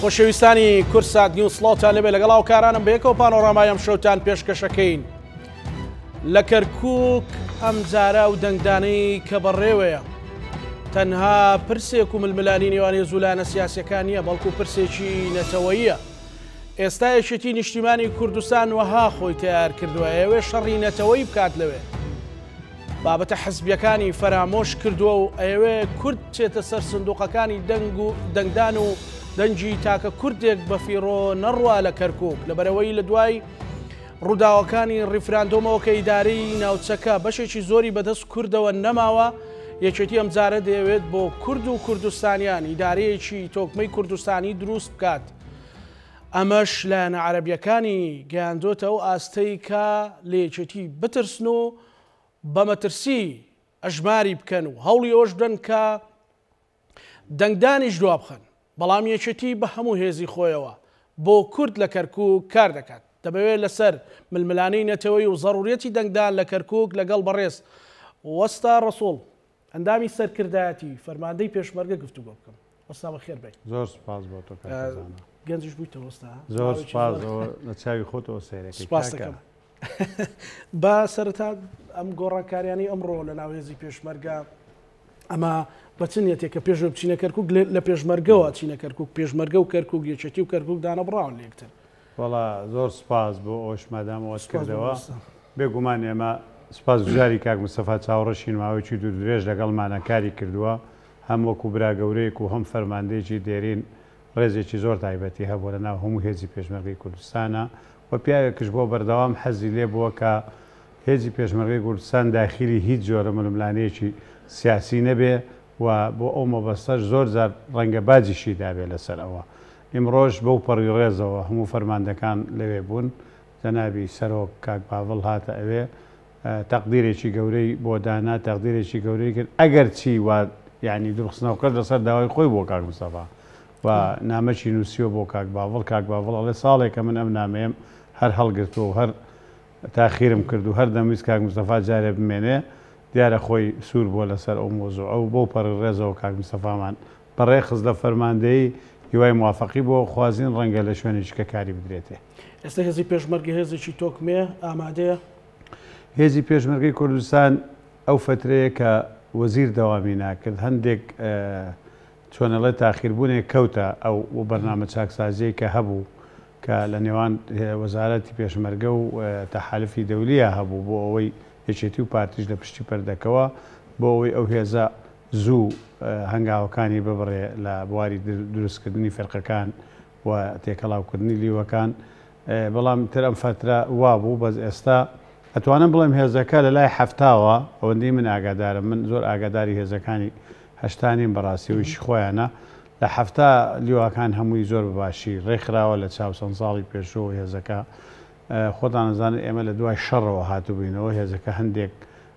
خۆشەویستانی کورسات نیو سڵاوتان لەبێ لەگەڵ هاوکارانم بە یەکەوە پانۆڕامای ئەم شەوتان پێشکەشەکەین لە کەرکک ئەم جارە و دەنگدانەی کە بەڕێوەیە تەنها پرسێک و ململانی نێوانێ زولانە سیاسەکان نییە بەڵکو پرسێکی نەتەوەیە ئێستا یەکێتی نیشتیمانی کوردستان وەها خۆی تیار کردووە ئەوێ شەڕی نەتەوەی بکات لەوێ بابەتە حزبیەکانی فەرامۆش کردووە و ئەیەوێ کورد بچێتە سەر سندوقەکانی دەنگ و دەنگدان و دەنگی تاکە کوردێک بە فیڕۆ نەڕوا لە کەرکک لە بەرەوەی لە دوای ڕووداوەکانی ڕیفراندۆمەوە کە ئیداری ناوچەکە بەشێکی زۆری بەدەست کوردەوە نەماوە یەکێتی ئەم جارە دەیەوێت بۆ کورد و کوردستانیان ئیدارەیەکی تۆکمەی کوردستانی دروست بکات. ئەمەش لایەنە عەربیەکانی گەیاندۆتە ئەو ئاستەی کە لە یەکێتی بترسن و بە مەترسی ئەژماری بکەن و هەوڵی ئەوەش بدەن کە دەنگدانیش دوابخەن، بەڵام یەکێتی بە هەموو هێزی خۆیەوە بۆ کورد لە کەرکوک کار دەکات. دەمەوێت لەسەر ململانێی نەتەوەیی و زەڕوریەتی دەنگدان لە کەرکوک لەگەڵ بەڕێز وەستا ڕەسوڵ، ئەندامی سەرکردایەتی فەرماندەی پێشمەرگە گفتوگۆ بکەم ئەستا بەخێر بێت زۆر سپاس بۆ تۆ کارزانە گەنجش بووی تەوەستا زۆر سپاس لە چاوی خۆتەوە سێرێک سپاس دەکەم با سەرتا ئەم گۆڕانکاریانی ئەمڕۆ لە ناو هێزی پێشمەرگە ئەمە بەچنیەتێک کە پێشوە بچینە کەرکک لە پێشمەرگەوە چینە کەرکک پێشمەرگە و کەرکک یەکێتی و کەرکک دانەبراون لەکتر وەڵا زۆر سوپاس بۆ ئەوەش مادام ئەوەت سوپاس بۆ کردەوە مامۆستا. بێگومان ئێمە سوپاس گوزاری کاک مستەفا چاوڕەشین ماوەیەکی دوور درێژ لەگەڵمانە کاری کردووە هەم وەکو برا گەورەیەک و هەم فەرماندەیەکی دێرین ڕێزێکی زۆر تایبەتی هەبووە لەناو هەموو هێزی پێشمەرگەی کوردستانا و پیاوێکش بووە بەردەوام حەزی لێ بووە کە هێزی پێشمەرگەی کوردستان داخیلی هیچ جۆرە ململانێیەکی سیاسی نەبێ و بۆ ئەو مەبەستەش زۆر جار ڕەنگە باجیشی دابێ لەسەر ئەوە. ئیمڕۆش بەو پەڕی ڕێزەوە هەموو فەرماندەکان لەوێ بوون، جەنابی سەرۆک کاک باڤڵ هاتە ئەوێ تەقدیرێکی گەورەی بۆ دانا، تەقدیرێکی گەورەی کرد، ئەگەر چی وا یانی دورخستنەوەکەش لەسەر داوای خۆی بۆ کاک مستەفا و نامەکی نووسیوە بۆ کاک باڤڵ، کاک باڤڵ ئەڵێ ساڵێکە من ئەم نامەیەم هەر هەڵگرتووە و هەر تاخیرم کرد و هەر دەمویست کاک مستەفا جارێ بمێنێ، دیارە خۆی سوور بووە لەسەر ئەو مەوزوعە و بەو پەڕی ڕێزەوە کاک مستەفامان بە ڕێکخست لە فەرماندەیی هیوای موافەقی بۆ خوازین ڕەنگە لە شوێنی چکە کاری بدرێتێ. ئێستە هێزی پێشمەرگە هێزێکی تۆکمەیە، ئامادەیە؟ هێزی پێشمەرگەی کوردستان ئەو فەترەیە کە وەزیر دەوامی ناکرد هەندێک چۆنەڵێ تاخیربوونێک کەوتە ئەو بەرنامە چاکسازیەی کە هەبوو، کە لە نێوان وەزارەتی پێشمەرگە و تەحالفی دەولیا هەبوو بۆ ئەوەی یەکێتی و پارتیش لە پشتی پردەکەوە بۆ ئەوەی ئەو هێزە زوو هەنگاوەکانی ببڕێ لە بواری دروستکردنی فیرقەکان و تێکەڵاو کردنی لیوەکان بەڵام تر ئەم فەترە وا بوو بەس ئێستا ئەتوانم بڵێم هێزەکە لە لای حەفتاوە ئەوەندەی من ئاگادارم من زۆر ئاگاداری هێزەکانی هەشتا نیم بەڕاستی و ئیشی خۆیانە لە حەفتا لیواکان هەمووی زۆر بە باشی ڕێکخراوە لە چاو چەند ساڵی پێشووەوەی هێزەکە. خۆتان ئەزانن ئێمە لە دوای شەڕەوە هاتبووینەوە، هێزەکە هەندێک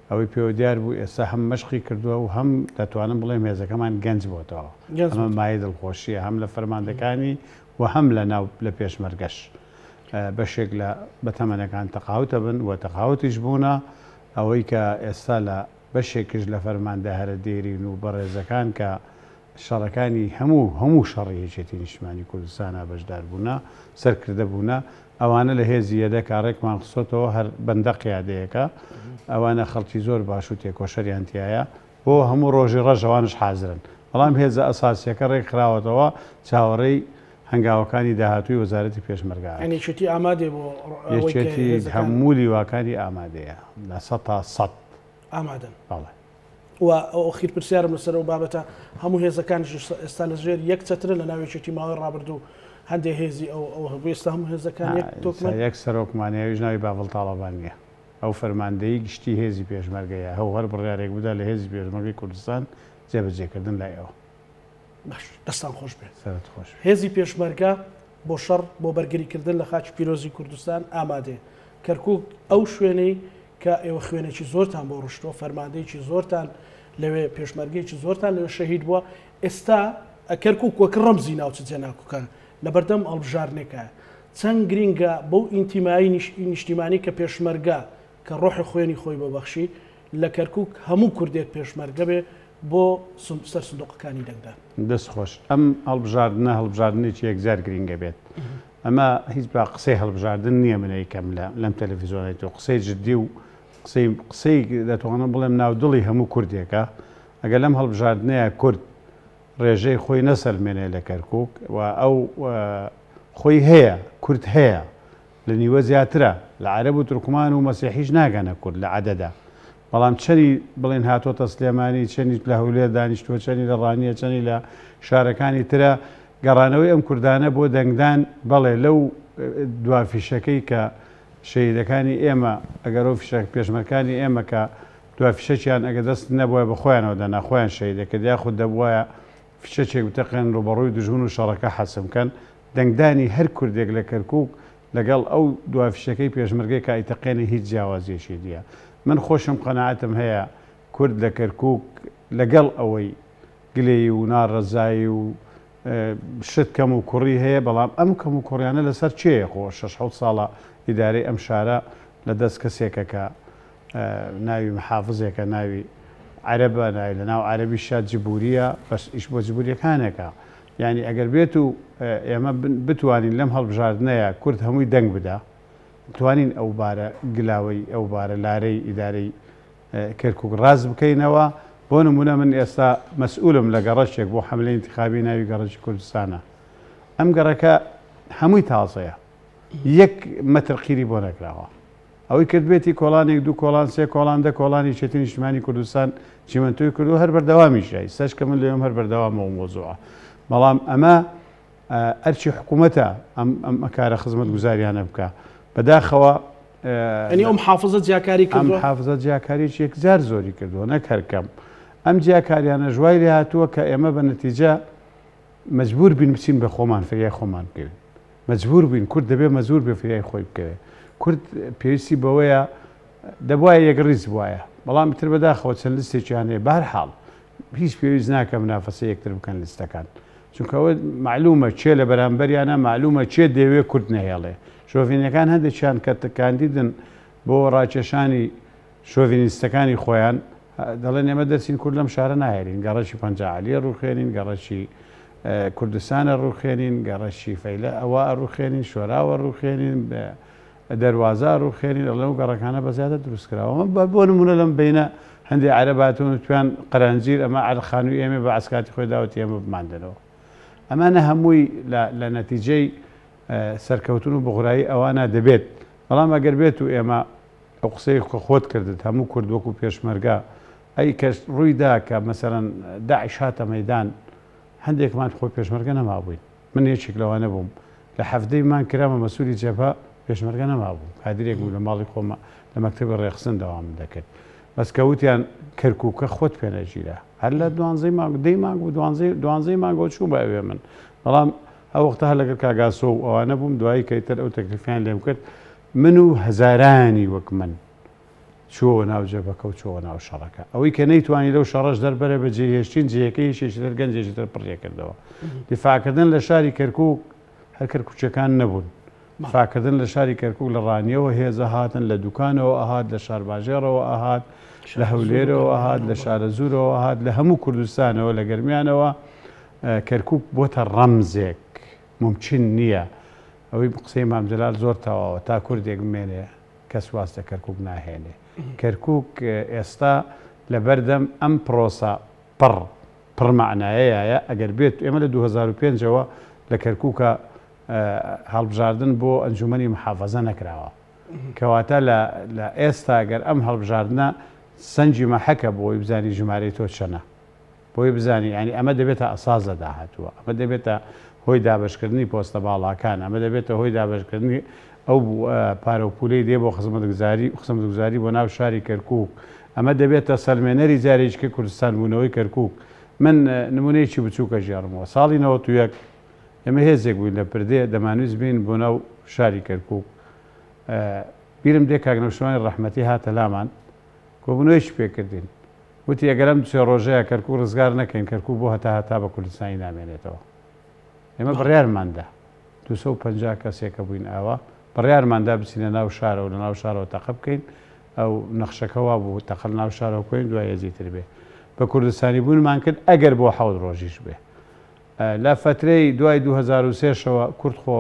ئەوەی پێوە دیار بوو ئێستا هەم مەشقی کردووە و هەم دەتوانم بڵێم هێزەکەمان گەنج بۆتەوە، ئەمە مایەی دڵخۆشییە هەم لە فەرماندەکانی و هەم لە ناو لە پێشمەرگەش بەشێک لە بەتەمەنەکان تەقاوتە بن و تەقاوتیش بوونە، ئەوەی کە ئێستا لە بەشێکش لە فەرماندە هەرە دێرین و بەڕێزەکان کە شەڕەکانی هەموو هەموو شەڕی یەکێتی نیشتمانی کوردستانا بەشدار بوونە، سەرکردە بوونە، ئەوانە لە هێزی یەدەکا ڕێکمان خستۆتەوە هەر بەندە قیادەیەکە، ئەوانە خەڵکی زۆر باش و تێکۆشەریان تیایە، بۆ هەموو ڕۆژی ڕەش ئەوانەش حازرن، بەڵام هێزە ئەساسیەکە ڕێک خراوەتەوە چاوەڕێی هەنگاوەکانی داهاتووی وەزارەتی پێشمەرگە ئەکرێ. یەکێتی ئامادەیە بۆ ئەوەی کە هێزەکان. یەکێتی هەموو لیواکانی ئامادەیە لە سەتا سەد. ئامادەن. بەڵێ. و ئەخیر پرسیارم لەسەر ئەو بابەتە هەموو هێزەکانیش ئێستا لە ژێر یەک چەترە لە ناوێکێتی ماوەی ڕابردوو هەندێ هێزی ئەو ئەو هەبوو ئێستا هەموو هێزەکان یەک تۆکمە یەک سەرۆکمانەویش ناوی باڤڵ تاڵەبانییە ئەو فەرماندەیی گشتی هێزی پێشمەرگەیە هەوو هەر بڕیارێک بدا لە هێزی پێشمەرگەی کوردستان جێبەجێکردن لای ئەوە. دەستان خۆش بێت سەرت خۆش هێزی پێشمەرگە بۆ شەڕ بۆ بەرگریکردن لە خاچ پیرۆزی کوردستان ئامادێ کەرکک ئەو شوێنەی کە ئێوە خوێنێکی زۆرتان بۆ ڕشتووە فەرماندەیەکی زۆرتان لەوێ پێشمەرگێکی زۆرتان لەوێ شەهید بووە ئێستا ئەکەرکک وەک ڕەمزی ناوچ جێناکوکە لە بەردەم ئەڵبژارنێکە چەند گرینگە بەو ئینتیمایی نیشتیمانی کە پێشمەرگە کە ڕۆحی خوێنی خۆی بەبەخشی لە کەرکوک هەموو کوردێک پێشمەرگە بێ بۆ سەر سندوقەکانی دەنگدان. دەست خۆش. ئەم هەڵبژاردنە هەڵبژاردنێکی یەکجار گرینگە بێت. ئەمە هیچ با قسەی هەڵبژاردن نییە من ئەیکەم لە لەم تەلەفیزۆنەی تۆ. قسەی جدی و قسەی قسەی دەتوانم بڵێم ناو دڵی هەموو کوردێکە. ئەگەر لەم هەڵبژاردنەیە کورد ڕێژەی خۆی نەسەلمێنێ لە کەرکوک و ئەو خۆی هەیە، کورد هەیە. لە نیوە زیاترە لە عەرەب و تورکمان و مەسیحیش ناگەنە کورد لە عەدەدا بەڵام چەنی بڵێن هاتۆتە سلێمانی چەنی لە هەولێر دانیشتوە چەنی لە ڕانیە چەنی لە شارەکانی ترە گەڕانەوەی ئەم کوردانە بۆ دەنگدان بەڵێ لەو دوا فیشەکەی کە شەهیدەکانی ئێمە ئەگەر ئەو فیشەک پێشمەرکانی ئێمە کە دوا فیشەکیان ئەگە دەست نەبووە بە خۆیانەوە دەنا خۆیان شەهیدەکرد یاخود دەبووە فشەچێک بتەقێنن و بەڕووی دوژمن و شەڕەکە حەسم بکەن، دەنگدانی هەر کوردێک لە کەرکوک لەگەڵ ئەو دوا فشەکەی پێشمەرگەی کا ئیتەقێنێ هیچ جیاوازیەکی نیە. من خۆشم قەناعەتم هەیە کورد لە کەرکوک لەگەڵ ئەوەی گلەیی و ناڕەزایی و شت کەم و کوڕی هەیە بەڵام ئەم کەم و کوڕیانە لەسەر چێیە خۆ شەش حەوت ساڵە ئیدارەی ئەم شارە لە دەست کەسێکە کە ناوی محافزێکە ناوی عەرەبە ناوی لەناو عەرەبیشا جبوریە بەس ئیش بۆ جبوریەکانەکا یانی ئەگەر بێت و ئێمە بتوانین لەم هەڵبژاردنەیە کورد هەمووی دەنگ بدا توانین ئەو بارە گلاوەی ئەو بارە لارەی ئیدارەی کەرکک ڕاز بکەینەوە بۆ نمونە من ئێستا مەسئولم لە گەڕەشێک بۆ حملە انتخابی ناوی گەڕەکی کوردستانە ئەم گەڕەکە هەمووی تازەیە یەک مەتر قیری بۆ نەکراوە ئەوەی کردبێتی کۆڵانێک دوو کۆڵان سێ کۆڵان دە کۆڵانی چێتی نیشتیمانی کوردستان چیمەنتۆی کردو هەر بەردەوامیشە ئیستاش کە من لێم هەر بەردەوامە ئەو مەوزوعە بەڵام ئەمە ئەرچی حکوومەتە ئەم ئەم ئەکارە خزمەت گوزاریانە بکە بەداخەوە ئەنی ئەم حافزە جیاکاری کرد حافزە جیاکاری یەکجار زۆری کردووە نەک هەرکەم ئەم جیاکاریانە ژوای لێ هاتووە کە ئێمە بە نەتیجە مەجبور بین بچین بە خۆمان فریای خۆمان بکەوین مەجبور بین کورد دەبێ مەجور بێ فریای خۆی بکەوێ کورد پێویستی بەوەیە دەبواە یەک ڕیز بواە بەڵام ئیتر بەداخەوە چەند لستێکیان هەیە بەر حاڵ هیچ پێویست ناکە منافەسە یەکتر بکەن لستەکان چونکە ئەوە معلومە چێ لە بەرامبەریانە معلومە چێ دەوێ کورد نەهێڵێ شۆڤینەکان هەندێکیان کە کاندیدن بۆ ڕاکێشانی شۆڤینیستەکانی خۆیان، دەڵێن ئێمە دەرچین کورد لەم شارە ناهێلین، گەڕەکی پەنجا عەلیە ڕووخێنین، گەڕەکی کوردستانە ڕووخێنین، گەڕەکی فەیلە ئەوا ئەڕووخێنین، شۆراو ئەڕووخێنین، دەروازە ئەڕووخێنین، ئەڵێن ئەو گەڕەکانە بە زیادە دروست کراوە. ئەمە بۆ نموونە لەم بەینە هەندێ عەرەب هاتوون وتویان قەرەنجیر ئەمە عەل خانووی ئێمەیە بە عەسکاتی خۆی داوەتی ئێمە بماندەنەوە. ئەمانە هەمووی لە لە نەتیجەی سەرکەوتن و بغرایی ئەوانە دەبێت، بەڵام ئەگەر بێت و ئێمە ئەو قسەی کە خۆت کردت هەموو کورد وەکو پێشمەرگە ئەی کە ڕووی دا کە مەسەلەن داعش هاتە مەیدان هەندێکمان خۆ پێشمەرگە نەمابووین من یەکێک لەوانە بووم لە حەفتەی مان کرامە مەسوولی جەبهە پێشمەرگە نەمابوو کادرێک بوو لە ماڵی خۆمە لە مەکتەبی ڕێخستن داوام دەکرد بەس کە وتیان کەرکووکە خۆت پێنەگیرە هەر لە دوانزەی مانگ دەی مانگ و دوانزەی مانگۆ چوو بە ئەوێ من بەڵام ئەو وەختە هەر لەگەر کاگاسۆ و ئەوانە بووم دوایی کەیتر ئەو تەکلیفیان لێم کرد من و هەزارانی وەک من چووەوە ناو جەبەکە و چووەوە ناو شەڕەکە. ئەوەی کە نەیتوانی لەو شەڕەش دەربەرێ بە جێهێشتین جێیەکەی یەکێکی تر گەنجێکی تر پڕیە کردەوە. دیفاعکردن لە شاری کەرکووک هەر کەرکووکییەکان نەبوون. دیفاعکردن لە شاری کەرکووک لە ڕانیەوە هێز ئەهاتن، لە دووکانەوە ئەهات، لە شارباژێڕەوە ئەهات، لە هەولێرەوە ئەهات، لە شارەزوورەوە ئەهات، لە هەموو کوردستانەوە لە گەرمیانەوە. کەرکووک بۆتە ڕەمزێک. مومچین نییە ئەوەی بقسەی مام جەلال زۆر تەواوە تا کوردێک بمێنێ کەس واز لە کەرکوک ناهێنێ کەرکوک ئێستا لەبەردەم ئەم پرۆسە پڕ پڕ مەعنایەیایە ئەگەر بێت ئێمە لە دوو هەزار و پێنج ەوە لە کەرکوکە هەڵبژاردن بۆ ئەنجومەنی محافەزە نەکراوە کەواتە لە لە ئێستا گەر ئەم هەڵبژاردنە سەنجی مەحەکە بۆی بزانی ژمارەی تۆ چەنە بۆی بزانین یانی ئەمە دەبێتە ئەساس لە داهاتووە، ئەمە دەبێتە هۆی دابەشکردنی پۆستە باڵاکان، ئەمە دەبێتە هۆی دابەشکردنی ئەو پارە و پولەی دێ بۆ خزمەتگوزاری خزمەتگوزاری بۆ ناو شاری کەرکوک، ئەمە دەبێتە سەلمێنەری جارێکیکە کوردستان بوونەوەی کەرکوک، من نمونەیەکی بچوک ئەگێڕمەوە، ساڵی نەوەت و یەک ئێمە هێزێک بووین لە پردێ دەمانویست بێین بۆ ناو شاری کەرکوک، بیرم دێ کاک نەوشیروانی ڕەحمەتی هاتە لامان، کۆبوونەوەیەکی پێ کردین. وتی، ئەگەر ئەم دوو سێ ڕۆژەیە کەرکووک ڕزگار نەکەین، کەرکووک بۆ هەتا هەتا بە کوردستانی نامێنێتەوە. ئێمە بڕیارمان دا، دوو سەد و پەنجا کەسێک کە بووین ئاوا، بڕیارمان دا بچینە ناو شارەوە و لە ناو شارەوە تەقە بکەین. ئەو نەخشەکە وا بوو، تەقە لە ناو شارەوە بکەین، دوای هێزی تر بێ. بە کوردستانیبوونمان کرد، ئەگەر بۆ حەوت ڕۆژیش بێ. لە فەترەی دوای دوو هەزار و سێ شەوە کورد خۆ.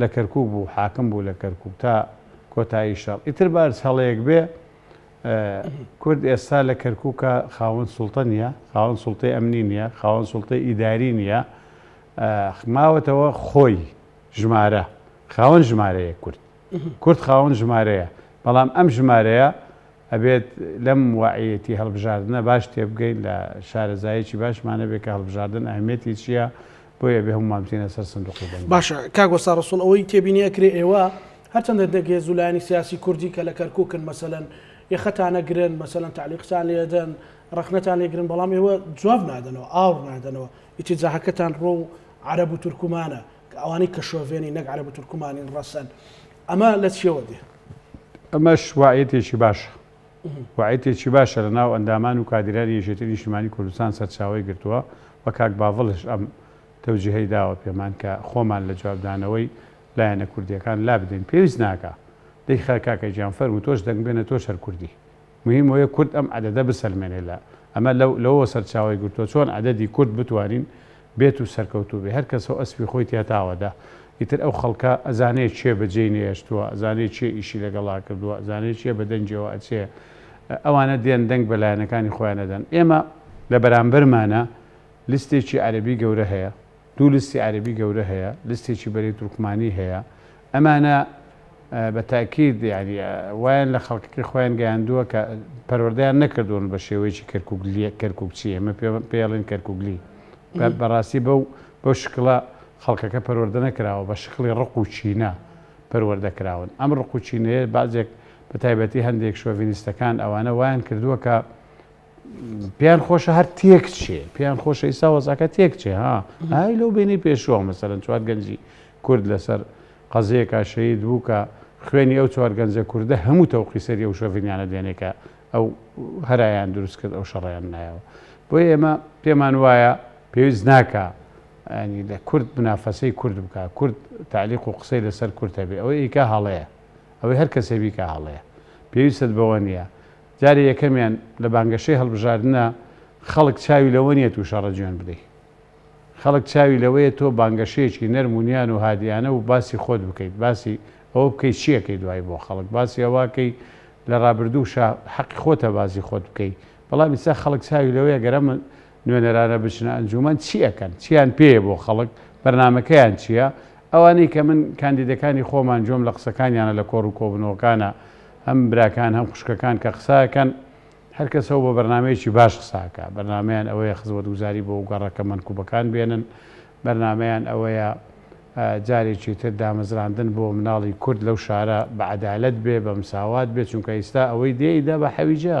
لە کەرکوک بوو حاکم بوو لە کەرکوک تا کۆتایی شەڕ ئیتر بە هەرچ هەڵەیەک بێ کورد ئێستا لە کەرکوکا خاوەن سوڵتە نیە خاوەن سوڵتەی ئەمنی نیە خاوەن سوڵتەی ئیداری نیە ماوەتەوە خۆی ژمارە خاوەن ژمارەیە کورد کورد خاوەن ژمارەیە بەڵام ئەم ژمارەیە ئەبێت لەم واعەتی هەڵبژاردنە باش تێبگەین لە شارەزایەکی باشمانە بێ کە هەڵبژاردن ئەهمێتی چییە بۆیە بێ هەموومان بچینە سەر سندوقی دەنگدان. باشە کاک وەستا ڕەسوڵ ئەوەی تێبینی ئەکرێ ئێوە هەرچەندە دەک هێز و لایەنی سیاسی کوردی کە لە کەرکوکن مەسەلەن یەخەتان ئەگرن مەسەلەن تەعلیقتان لێ ئەدەن ڕەخنەتان لێ گرن بەڵام ئێوە جواب نادەنەوە ئاوڕ نادەنەوە ئیتیجاهەکەتان ڕۆ و عەرەب و تورکمانە کە ئەوانەی کە شۆڤێنی نەک عەرەب و تورکمانین ڕەسەن ئەمە لە چیەوە دێ؟ ئەمەش وایەتێکی باشە. وەعیتێکی باشە لە ناو ئەندامان و کادیرانی یەکێتی نیشتمانی کوردستان سەرچاوەی گرتووە و کاک باڤڵش ئەم تەوجیهەی داوە پێمان کە خۆمان لە جوابدانەوەی لایەنە کوردیەکان لابدەین پێویست ناکا دەی خە کاکە گیان فەرموو تۆش دەنگ بێنە تۆش هەر کوردی مهیم ئەوەیە کورد ئەم عەدەدە بسەلمێنێ لە ئەمە لەو لەوەوە سەرچاوەی گرتووە چۆن عەدەدی کورد بتوانین بێت و سەرکەوتوو بێ هەر کەسەو ئەسپی خۆی تهتاوە دە ئیتر ئەو خەڵکە ئەزانێ چێ بە جێی نەێشتووە ئەزانێ چێ ئیشی لەگەڵا کردووە ئەزانێ چێ بە دەنگێوە ئەچێ ئەوانە دێن دەنگ بە لایەنەکانی خۆیان ئەدەن ئێمە لە بەرامبەرمانا لستێکی عەرەبی گەورە هەیە دوو لستی عەرەبی گەورە هەیە لستێکی بەرەی تورکمانی هەیە ئەمانە بە تەئکید یانی وایان لە خەڵکەکەی خۆیان گەیاندووە کە پەروەردەیان نەکردوون بە شێوەیەکی کەرکوکلیە کەرکوکچی ئێمە پێ پێڵێن کەرکوکلی بە بەڕاستی بەو بەو شکڵە خەڵکەکە پەروەردە نەکراوە بە شکڵی ڕق و چینە پەروەردە کراون ئەم ڕق و چینەیە بەعزێک بە تایبەتی هەندێک شۆڤینیستەکان ئەوانە وایان کردووە کە پێیان خۆشە هەر تێک چێ پێیان خۆشە ئیسا وەزاکە تێک چێ ها ئای لەو بینی پێشوە مەسەرەن چوار گەنجی کورد لەسەر قەزەیەکە شەید بوو کە خوێنی ئەو چوار گەنجە کووردە هەموو تەوقی سەری ئەو شەڤینیانە دێنێکە ئەو هەرایان دروست کرد ئەو شەڕیان نایەوە بۆ ئێمە پێمان وایە پێویست ناکە ینی لە کورد منافەسەی کورد بکە کورد تعلیق و قسەی لەسەر کورتە بێ ئەوەی ئیکا هەڵەیە ئەوەی هەر کەسێبیکە هەڵەیە پێویستت بەوە نییە جاری یەکەمیان لە بانگەشەی هەڵبژاردنا خەڵک چاوی لەوە نیە توو شەڕە جوێن بدەی خەڵک چاوی لەوەیە تۆ بانگەشەیەکی نەرم و نیان و هادیانە و باسی خۆت بکەیت باسی ئەوە بکەی چیەکەی دوای بۆ خەڵک باسی ئەوەکەی لە ڕابردوو شا حەقی خۆتە بازی خۆت بکەی بەڵام ئیسا خەڵک چاوی لەوەیە گەر ئەمن نوێنەرانە بچنە ئەنجومەن چی ئەکەن چیان پێیە بۆ خەڵک بەرنامەکەیان چیە ئەوانەی کە من کاندیدەکانی خۆمان جۆم لە قسەکانیانە لە کۆڕ و کۆبنەوەکانە هەم براکان هەم خوشکەکان کە قساکەن هەرکەسەوە بە بەرنمەیەکی باش قساکە بەرنمەیان ئەوەیە خزمەت گوزاری بۆ و گەڕەکە مەنکوبەکان بێنن بەرنمەیان ئەوەیە جارێکی تر دامەزراندن بۆ مناڵی کورد لەو شارە بە عدالت بێ بە مساوات بێ چونکە ئیستا ئەوەی دێیدا بە حەویجە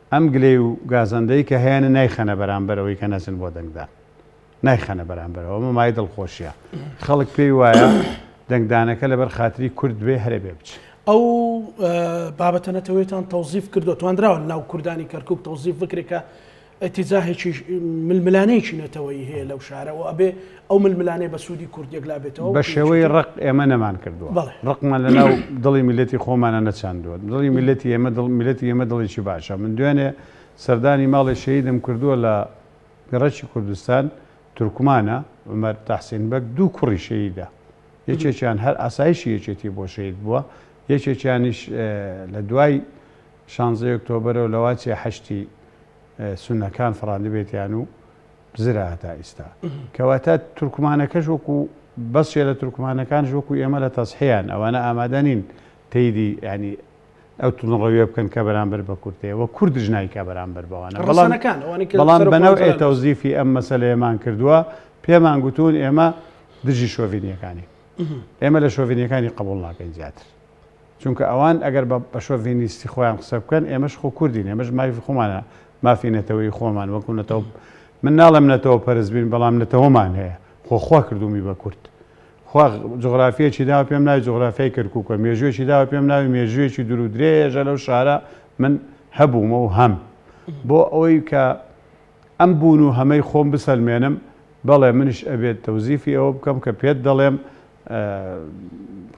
ئەم گلەی و گازەندەی کە هەیانە نایخەنە بەرامبەر ئەوەی کە نەچن بۆ دەنگدان. نایخەنە بەرامبەرەوە ئەمە مایەی دڵخۆشیە. خەڵک پێی وایە دەنگدانەکە لەبەر خاتری کورد بێ هەرێ بێ بچ. ئەو بابەتە نەتەوەیتان تەوزیف کردوە توانراوە ناو کوردانی کەرکک تەوزیف بکرێکە ئەتیزاهێکی ململانێکی نەتەوەی هەیە لەو شارەوە ئەبێ ئەو ململانێ بە سوودی کورد یەکلا بێتەوە. بە شێوەی ڕق ئێمە نەمان کردووە. ڕقمان لە ناو دڵی میللەتی خۆمانا نەچاندووە. دڵی میللەتی ئێمە دڵ میللەتی ئێمە دڵێکی باشە. من دوێنێ سەردانی ماڵی شەهیدم کردووە لە گەڕەکی کوردستان تورکمانە، عومەر تەحسین بەگ دوو کوڕی شەهیدە. یەکێکیان هەر ئاسایشی یەکێتی بۆ شەهید بووە. یەکێکیانیش لە دوای شانزەی ئۆکتۆبەرەوە لەوە چێ حەشدی سوننەکان فڕاندبێتیان و زرە هەتا ئیستا کەواتە تورکمانەکەش وەکو بەسێ لە تورکمانەکانش وەکو ئێمە لە تەسحیان ئەوانە ئامادە نین تیدی ینی ئەو تونڕەوێ بکەن کە بەرامبەر بە کوردەیە وە کوردش نایکە بەرامبەر بەوانە ڕسەنەکان بەڵام بەنەو ئێ تەوزیفی ئەم مەسلەیەمان کردووە پێمان گوتون ئێمە دژی شۆڤینیەکانی ئێمە لە شۆڤینیەکانی قبول ناکەین زیاتر چونکە ئەوان ئەگەر بە بەشۆڤینیستی خۆیان قسە بکەن ئێمەش خۆ کوردین ئێمەش مافی خۆمانە مافی نەتەوەی خۆمان وەکو نەتەوە من ناڵێم نەتەوە پەرست بین بەڵام نەتەوەمان هەیە خۆ خوا کردومی بە کورد خوا جغرافیەکی داوە پێم ناوی جغرافیای کەرکووکە مێژوێکی داوە پێم ناوی مێژوێکی دوور و درێژە لەو شارە من هەبوومە و هەم بۆ ئەوەی کە ئەم بوون و هەمەی خۆم بسەلمێنم بەڵێ منش ئەبێت تەوزیفی ئەوە بکەم کە پێت دەڵێم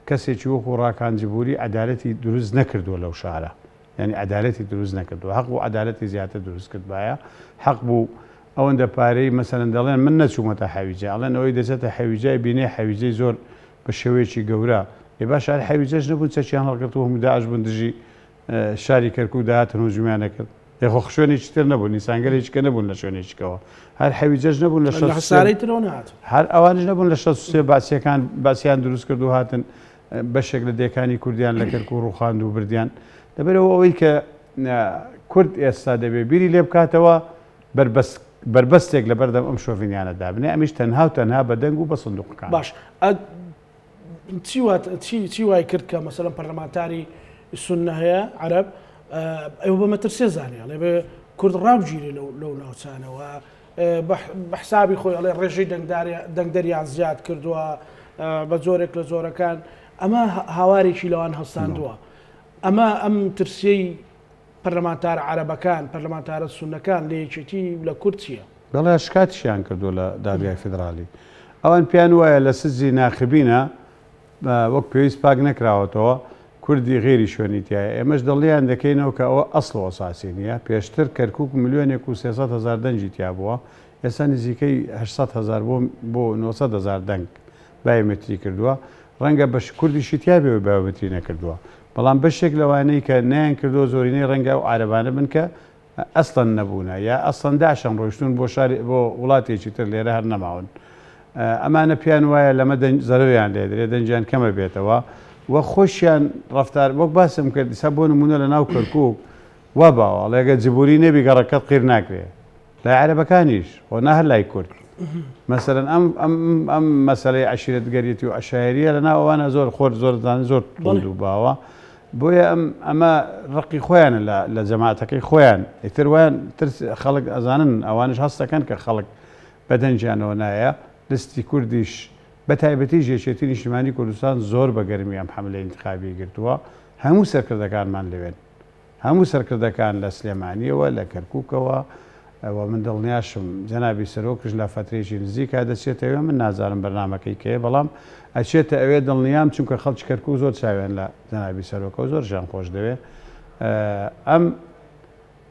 کەسێکی وەکو ڕاکان جبوری عەدالەتی دروست نەکردوە لەو شارە یعنی عەدالەتی دروست نەکردوە هەق بوو عەدالەتی زیاتر دروست کردبایە حەق بوو ئەوەندە پارەی مەسەن دەڵێن من نەچوومەتە حەویجە ئەڵێن ئەوەی دەچێتە حەویجای بینێ حەویجەی زۆر بە شێوەیەکی گەورە ئێ باشە هەر حەویجەش نەبوون چەکیان هەڵگرتووە هەموو داعش بوون دژی شاری کەرکوک دەهاتن هجومیان دەکرد یخۆ خشوێنێکی تر نەبوو نیسانگەرێکی کە نەبوون لە شوێنێکەوە هەر حەوی جەژ نەبوون لە شارەی ترەوە نهات هەر ئەوانش نەبوون لە شە سێ باسیەکان باسییان دروست کرد و هاتن بەشێک لە دێکانی کوردیان لە کەرک و ڕوخاند و بردیان لەبەرەوە ئەوەی کە کورد ئێستا دەبێ بیری لێ بکاتەوە بەربەست بربەستێک لە بەردەم ئەم شۆڤینیانە دابنێ ئەمیش تەنها و تەنها بە دەنگ و بە سندوقەکان باش چی وای کرد کە مەسەلەن پەرلەمانتاری سنە هەیە عرب ئەو بە مەترسێ زانانی ئەڵێ بێ کورد ڕاوگیری لەو ناوچانەوە بە حسابی خۆی ئەڵێ ڕێژەی دەنگدەریان زیاد کردووە بە جۆرێک لە جۆرەکان ئەمە هاوارێکی لەوان هەستاندووە ئەمە ئەم ترسیەی پەرلەمانتار عربەکان پەرلەمانتارە سونەکان لە یەکێتی لە کورد چییە؟ دەڵێ شکاتیشیان کردووە لە دادگای فیدرالی. ئەوان پێیان وایە لە سجی ناخبینە وەک پێویست پاک نەکراوەتەوە، کوردی غەیری شوێنی تیایە. ئێمەش دڵنیان دەکەینەوە کە ئەوە ئەسڵ و ئەساسی نییە. پێشتر کەرکووک ملیۆنێک و سێ سەد هەزار دەنگی تیا بووە، ئێستا نزیکەی هەشت سەد هەزار بۆ نۆ سەد هەزار دەنگ بایۆمەتری کردووە. ڕەنگە بەشی کوردیشی تیا بێ و بایۆمەتری نەکردووە، بەڵام بەشێک لەوانەی کە نەیانکردووە زۆرینەی ڕەنگە ئەو عارەبانە بن کە ئەسڵەن نەبوونە یا ئەسڵەن داعشان ڕۆیشتوون بۆ شاری بۆ وڵاتێکی تر لێرە هەر نەماون ئەمانە پێیان وایە لەمە دەنج زەرەویان لێ درێ دەنجیان کەمە بێتەوە و خۆشیان ڕفتار وەک باسم کرد دیسا بۆ نمونە لە ناو کەرکک وا باوە ڵێگە جبوری نەبی گەڕەکەت قیر ناکرێ لای عەرەبەکانیش خۆ نە هەر لای کورد مەسەرەن ئەم ئەم ئەم مەسلەی عشیرەتگەریەتی و عشاعریە لە ناوەوانە زۆر خۆر زۆردان زۆر بڵند و باوە بۆیە ئەم ئەمە ڕقی خۆیانە لە لە جەماعەتەکەی خۆیان ئیتر وایان ترس خەڵک ئەزانن ئەوانیش هەست دەکەن کە خەڵک بە دەنگیانەوە نایە لیستی کوردیش بە تایبەتیش یەکێتی نیشتیمانی کوردستان زۆر بە گەرمی ئەم حەملەی ئینتخابیەی گرتووە هەموو سەرکردەکانمان لەوێن هەموو سەرکردەکان لە سلێمانیەوە لە کەرکوکەوە و من دڵنیاشم جەنابی سەرۆکش لە فەترەیەکی نزیکا دەچێتە وێ من نازانم بەرنامەکەی کەیە بەڵام ئەچێتە ئەوێ دڵنیام چونکە خەڵکی کەرکوک زۆر چاویان لە جەنابی سەرۆکە و زۆرشیان خۆش دەوێ ئەم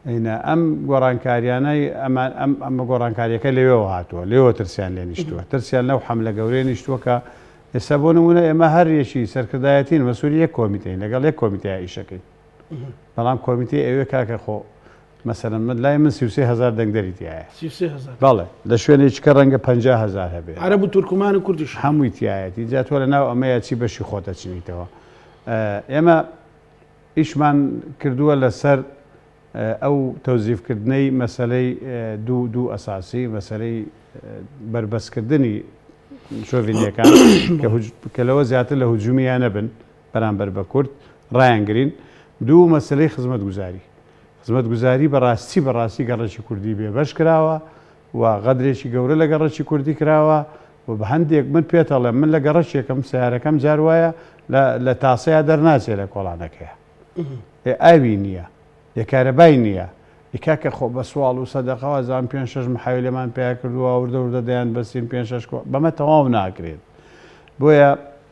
ئینە ئەم گۆڕانکاریانەی ئەمان ئەم ئەمە گۆڕانکاریەکە لەوێەوە هاتووە لێوە ترسیان لێ نیشتووە ترسیان لەو حەملە گەورەیە نیشتووە کە ئێستا بۆ نمونە ئێمە هەر یەکی سەرکردایەتین مەسووری یەک کۆمیتین لەگەڵ یەک کۆمیتیا ئیشەکەین بەڵام کۆمیتی ئەوێ کاکە خۆ مەسەلەن من لای من سی و سێ هەزار دەنگدەری تیایە. سی و سێ هەزار. بەڵێ، لە شوێنێکیکە ڕەنگە پەنجا هەزار هەبێ. عەرەب و تورکمان و کوردیش. هەمووی تیایەتی. جا تۆ لەناو ئەمەیا چی بەشی خۆت ئەچنیتەوە؟ ئێمە ئیشمان کردووە لەسەر ئەو تەوزیفکردنەی مەسەلەی دوو دوو ئەساسی، مەسەلەی بەربەستکردنی شۆڤینییەکان کە لەوە زیاتر لە هجوومییە نەبن بەرامبەر بە کورد، ڕایانگرین. دوو مەسەلەی خزمەتگوزاری. خزمەتگوزاری بە ڕاستی بە ڕاستی گەڕەکی کوردی بێ بەش کراوە و غەدرێکی گەورە لە گەڕەکی کوردی کراوە و بە هەندێک من پێتەڵێم من لە گەڕەکێکم سیارەکەم جار وایە لە تاسەیە دەرناچێ لە کۆڵانەکەیە ئێ ئاوی نییە ئێ کارەبای نییە کاکە خۆ بە سواڵ و سەدەقەوە زان پێ شش محاویلەمان پیا کردووە وردە وردە دەیان بەسین پێ شش بەمە تەواو ناکرێت بۆیە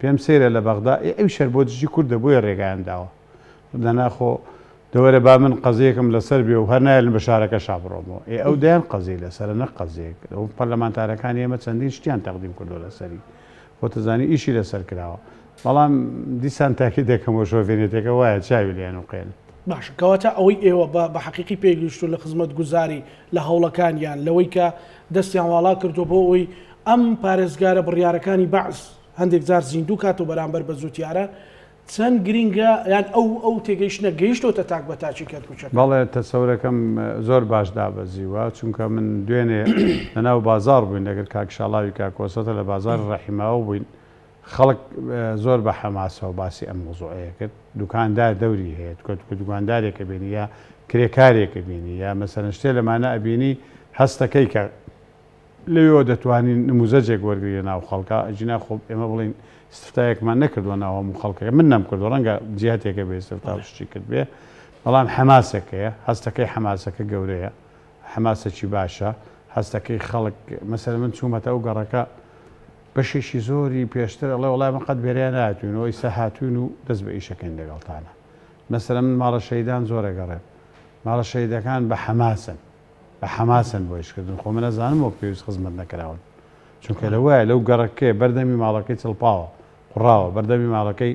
پێم سەیرە لە بەغدا ئێ ئەویش هەر بۆ دژی کوردە بۆیە رێگایان داوە دەنا خۆ دە وەرە با من قەزیەکەم لەسەر بێ و هەر نایەلن بە شارەکەشا بڕۆمەوە ئێ ئەو دەیان قەزیەی لەسەرە نەک قەزیەک ئەو پەرلەمانتارەکانی ئێمە چەندین شتیان تەقدیم کردوە لەسەری خۆت ئەزانی ئیشی لەسەر کراوە بەڵام دیسان تاکی دەکەمەوە شۆڤێنێتەکە وایە چاوی لێیان وقێنێت. باشە کەواتە ئەوەی ئێوە بە بە حەقیقی پێگەیشتوون لە خزمەتگوزاری لە هەوڵەکانیان لەوەی کە دەستیان واڵا کردوە بۆ ئەوەی ئەم پارێزگارە بڕیارەکانی بەعس هەندێک جار زیندوو کاتەوە بەرامبەر بە جوتیارە، چەند گرینگە یان ئەو ئەو تێگەیشتنە گەیشتۆتە تاک بە تاکی کەرکوکەکە. بەڵێ تەسەورەکەم زۆر باش دابەزیوە چونکە من دوێنێ لە ناو بازاڕ بووین لەگەل کاک شاڵاوی کاک کۆسرەت لە بازاری ڕەحیماوە بووین خەڵک زۆر بە حەماسەوە باسی ئەم مەوزوعەیە کرد دوکاندار دەوری هەیە تکۆ تکۆ دوکاندارێک ئەبینی یا کرێکارێک ئەبینی یا مەسەلەن شتێ لەمانە ئەبینی هەستەکەی کە لەوێوە دەتوانین نموزەجێک وەرگرین لە ناو خەڵکا، ئەگینا خۆ ئێمە بڵێین ئیستفتایەکمان نەکردوە ناو هەموو خەڵکەکە، من نەمکردوە ڕەنگە جیاتێک هەبێ ئیستفتا و شتی کردبێ، بەڵام حەماسێک هەیە هەستەکەی حەماسەکە گەورەیە، حەماسێکی باشە، هەستەکەی خەڵک مەسەلەن من چوومەتە ئەو گەڕەکە بەشێکی زۆری پێشتر ئەڵێ وەڵا ئێمە قەت بێریا نایەتوینەوە ئیستا هاتوین و دەست بە ئیشەکەین لەگەڵتانا، مەسەلەن من ماڵە شەهیدان زۆر ئەگەڕێم، ماڵە شەهیدەکان بە حەماسن. لە حەماسن بۆ ئیشکردن خۆ من ئەزانم وەک پێویست خزمەت نەکراون چونکە لە وایە لەو گەڕەکەی بەردەمی ماڵەکەی چڵپاوە قوڕاوە بەردەمی ماڵەکەی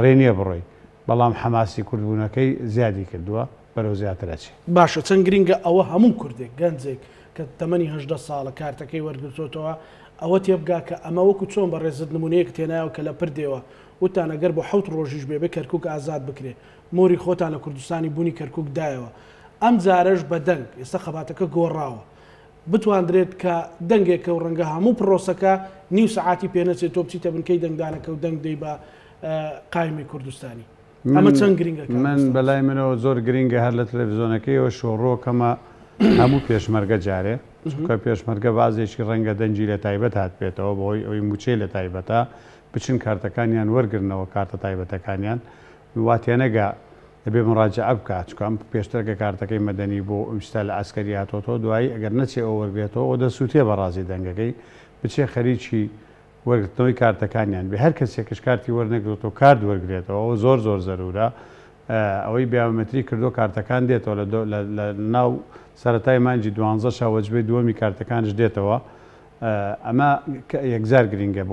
ڕێ نییە بڕۆی بەڵام حەماسی کوردبوونەکەی زیادی کردووە بەرەو زیاتر ئەچێ. باشە چەند گرنگە ئەوە هەموو کوردێک گەنجێک کە تەمەنی هەژدە ساڵە کارتەکەی وەرگرتۆتەوە ئەوە تێبگا کە ئەمە وەکو چۆن بەڕێزت نمونەیەکت هێنایەوە کە لە پردێوە وتتان ئەگەر بۆ حەوت ڕۆژیش بێ بێ کەرکوک ئازاد بکرێ مۆری خۆتان لە کوردستانی بونی کەرکوک دایەوە ئەم جارەش بە دەنگ، ئێستا خەباتەکە گۆڕاوە بتواندرێت کە دەنگێکە و رەنگە هەموو پرۆسەکە نیو سەعاتی پێ نەچێت تۆ بچیتە بنکەی دەنگدانەکە و دەنگ بدەی بە قایمی کوردستانی ئەمە چەند گرنگە کاک مستەفا؟ من بەلای منەوە زۆر گرنگە هەر لە تەلەفزیۆنەکەیەوە شۆڕۆ کەمە هەموو پێشمەرگە جارێ چونکە پێشمەرگە بازێکی رەنگە دەنگی لە تایبەت هاتبێتەوە بەهۆی ئەوی موچەی لە تایبەتە بچن کارتەکانیان وەرگرنەوە کارتە تایبەتەکانیان وا تێنەگا دەبێ مراجەعە بکا چونکە ئەم پێشتر کە کارتەکەی مەدەنی بوو ئیستا لە عەسکەری هاتۆتەوە دوایی ئەگەر نەچێ ئەو وەرگرێتەوە ئەوە دەسوتێ بە رازی دەنگەکەی بچێ خەریکی وەرگرتنەوەی کارتەکانیان بێ هەر کەسێکش کارتی وەرنەگرێتەوە کارت وەرگرێتەوە ئەوە زۆر زۆر زەرورە ئەوەی بیامەتری کردو کارتەکان دێتەوە لە ناو سەرەتای مانگی دوانزەشا وەجبەی دووەمی کارتەکانش دێتەوە ئەمە یەکجار گرینگە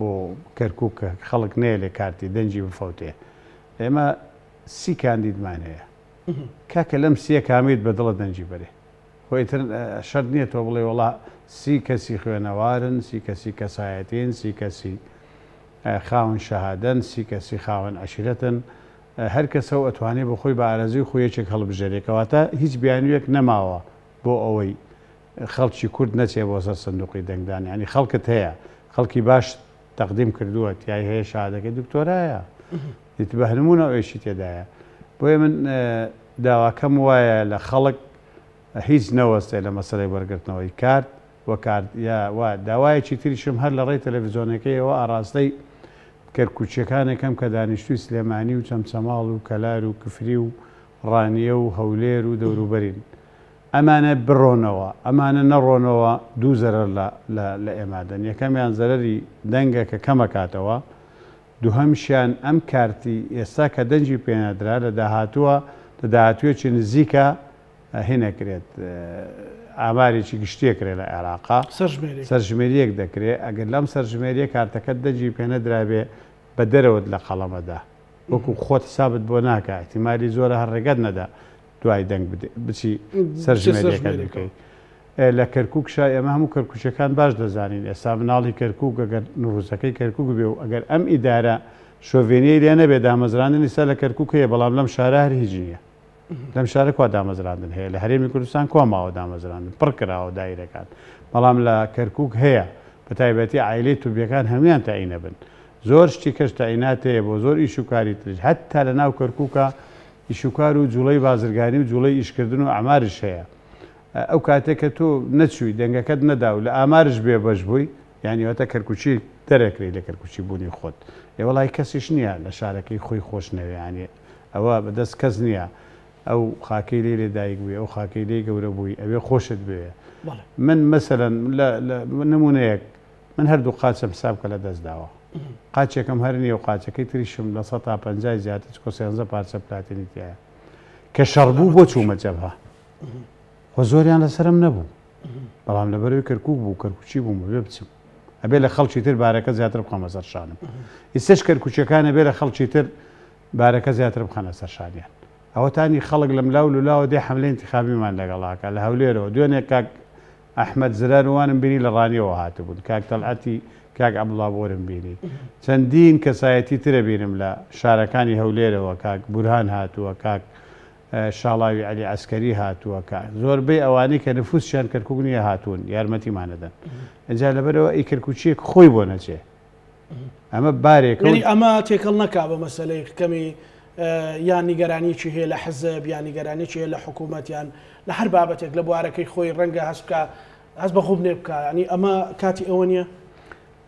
بۆ کەرکوک کە خەڵک نەیەلێ کارتی دەنگی بفەوتێ. ئێمە سی کاندیدمان هەیە. کاکە لەم سیە کامیت بە دڵە دەنگی بەرێ. خۆ ئیتر شەرت نیە تۆ بڵێ وەڵا سی کەسی خوێنەوارن، سی کەسی کەسایەتین، سی کەسی خاوەن شەهادەن، سی کەسی خاوەن عەشیرەتن. هەر کەسە و ئەتوانێ بۆ خۆی بە ئارەزوی خۆی یەکێک هەڵبژێرێ. کەواتە هیچ بیانویەک نەماوە بۆ ئەوەی خەڵکی کورد نەچێ بۆ سەر سندوقی دەنگدان یانی خەڵکت هەیە خەڵکی باشت تەقدیم کردووە تیای هەیە شادەکەی دکتۆرایە دیت بە هەنمونە ئەوێکی تێدایە بۆیە من داواکەم وایە لە خەڵک هیچ نەوەستێ لە مەسەرەی وەرگرتنەوەی کارت و کارت یا وا داوایەکی تریشم هەر لە ڕێی تەلەڤزیۆنەکەیەوە ئاراستەی کەرکوچیەکانێکم کە دانیشتوی سلێمانی و چەمچەماڵ و کەلار و کفری و ڕانیە و هەولێر و دەوروبەرین ئەمانە بڕۆنەوە ئەمانە نەڕۆنەوە دوو زەرەر لە ئێما دەن یەکەمیان زەرەری دەنگە کە کەمەکاتەوە دوهەمشیان ئەم کارتی ئێستا کە دەنگی پێنەدرا لە داهاتوە لە داهاتوێکی نزیکە هینەکرێت ئامارێکی گشتیەکرێ لە عێراقا سەرژمێریەک دەکرێ ئەگەر لەم سەرژمێریە کارتەکەت دەنگی پێنەدرابێ بە دەرەوەت لە قەڵەمەدا وەکو خۆت حسابت بۆ ناکە ئیحتیمالی زۆرە هەر ڕێگەت نەدا دوای دەنگ بدەی بچی سەر ژمێریەکەت بکەی لە کەرکک شای ئێمە هەموو کەرکوچەکان باش دەزانین ئێستا مناڵی کەرکک گەگەر نوڕوزەکەی کەرکک بێ و ئەگەر ئەم ئیدارە شۆڤێنیی لێ نەبێ دامەزراندن ئیستا لە کەرکک هەیە بەڵام لەم شارە هەر هیچ نییە لەم شارە کوا دامەزراندن هەیە لە هەرێمی کوردستان کوا ماوە دامەزراندن پڕ کراوە دایرەکان بەڵام لە کەرکک هەیە بە تایبەتی ئایلەی توبیەکان هەمویان تاینەبن زۆر شتی کەش تایناتەیە بۆ زۆر ئیش و کاری ترش هەتا لە ناو کەرککە ئیشوکار و جوڵەی بازرگانی و جوڵەی ئیشکردن و ئەعمارش هەیە ئەو کاتەی کە تۆ نەچووی دەنگەکەت نەدا و لە ئامارش بێبەش بووی یانی واتە کەرکوکی دەرئەکرێی لە کەرکوکی بوونی خۆت ئێ وەڵای کەسیش نییە لە شارەکەی خۆی خۆش نەوێیانی ئەوە بە دەست کەس نییە ئەو خاکەی لێ لێ دایک بووی ئەو خاکەی لێ گەورە بووی ئەوێ خۆشت بوێ من مەسەلەن لە نمونەیەک من هەردوو قاچم سابکە لە دەست داوە قاچێکم هەر نیە و قاچەکەی تریشم لە سەتا پەنجای زیاتر چکۆ سێنزە پارچە پلاتینی تایە کە شەڕبوو بۆ چوومە جەبها خۆ زۆریان لەسرم نەبوو بەڵام لە بەرەوەی کەرکک بوو کەرکوچی بووم بێ بچم ئەبێ لە خەڵکی تر بارەکە زیاتر بخەمە سەرشانم ئیسش کەرکوچەکانە بێ لە خەڵکی تر بارەکە زیاتر بخەنە سەرشانیان ئەوەتانی خەڵک لەم لاو لولاوە دێ حملە انتخابیمان لەگەڵاکە لە هەولێرەوە دوێنێک کاک ئەحمەد زرار وانم بینی لە ڕانیەوە هاتبوون کاک تەلعەتی کاک عەبڵابۆرم بینی چەندین کەسایەتی ترە بینم لە شارەکانی هەولێرەوە کاک بورهان هاتووە کاک شاڵاوی عەلی عەسکەری هاتووە کە زۆربەی ئەوانەی کە نفوسیان کەرکک نیە هاتوون یارمەتیمانەدەن ئەجا لەبەرەوە ئەی کەرکوچیەک خۆی بۆ نەچێ ئەمە بارێک ئەمە تێکەڵ نەکا بە مەسلەی کەمی یان نیگەرانیی هەیە لە حەزب یان نیگەرانیی هەیە لە حکوومەتیان لە هەر بابەتێک لە بوارەکەی خۆی ڕەنگە هەست بکە هەز بە خوبنێ بکە ینی ئەمە کاتی ئەوە نییە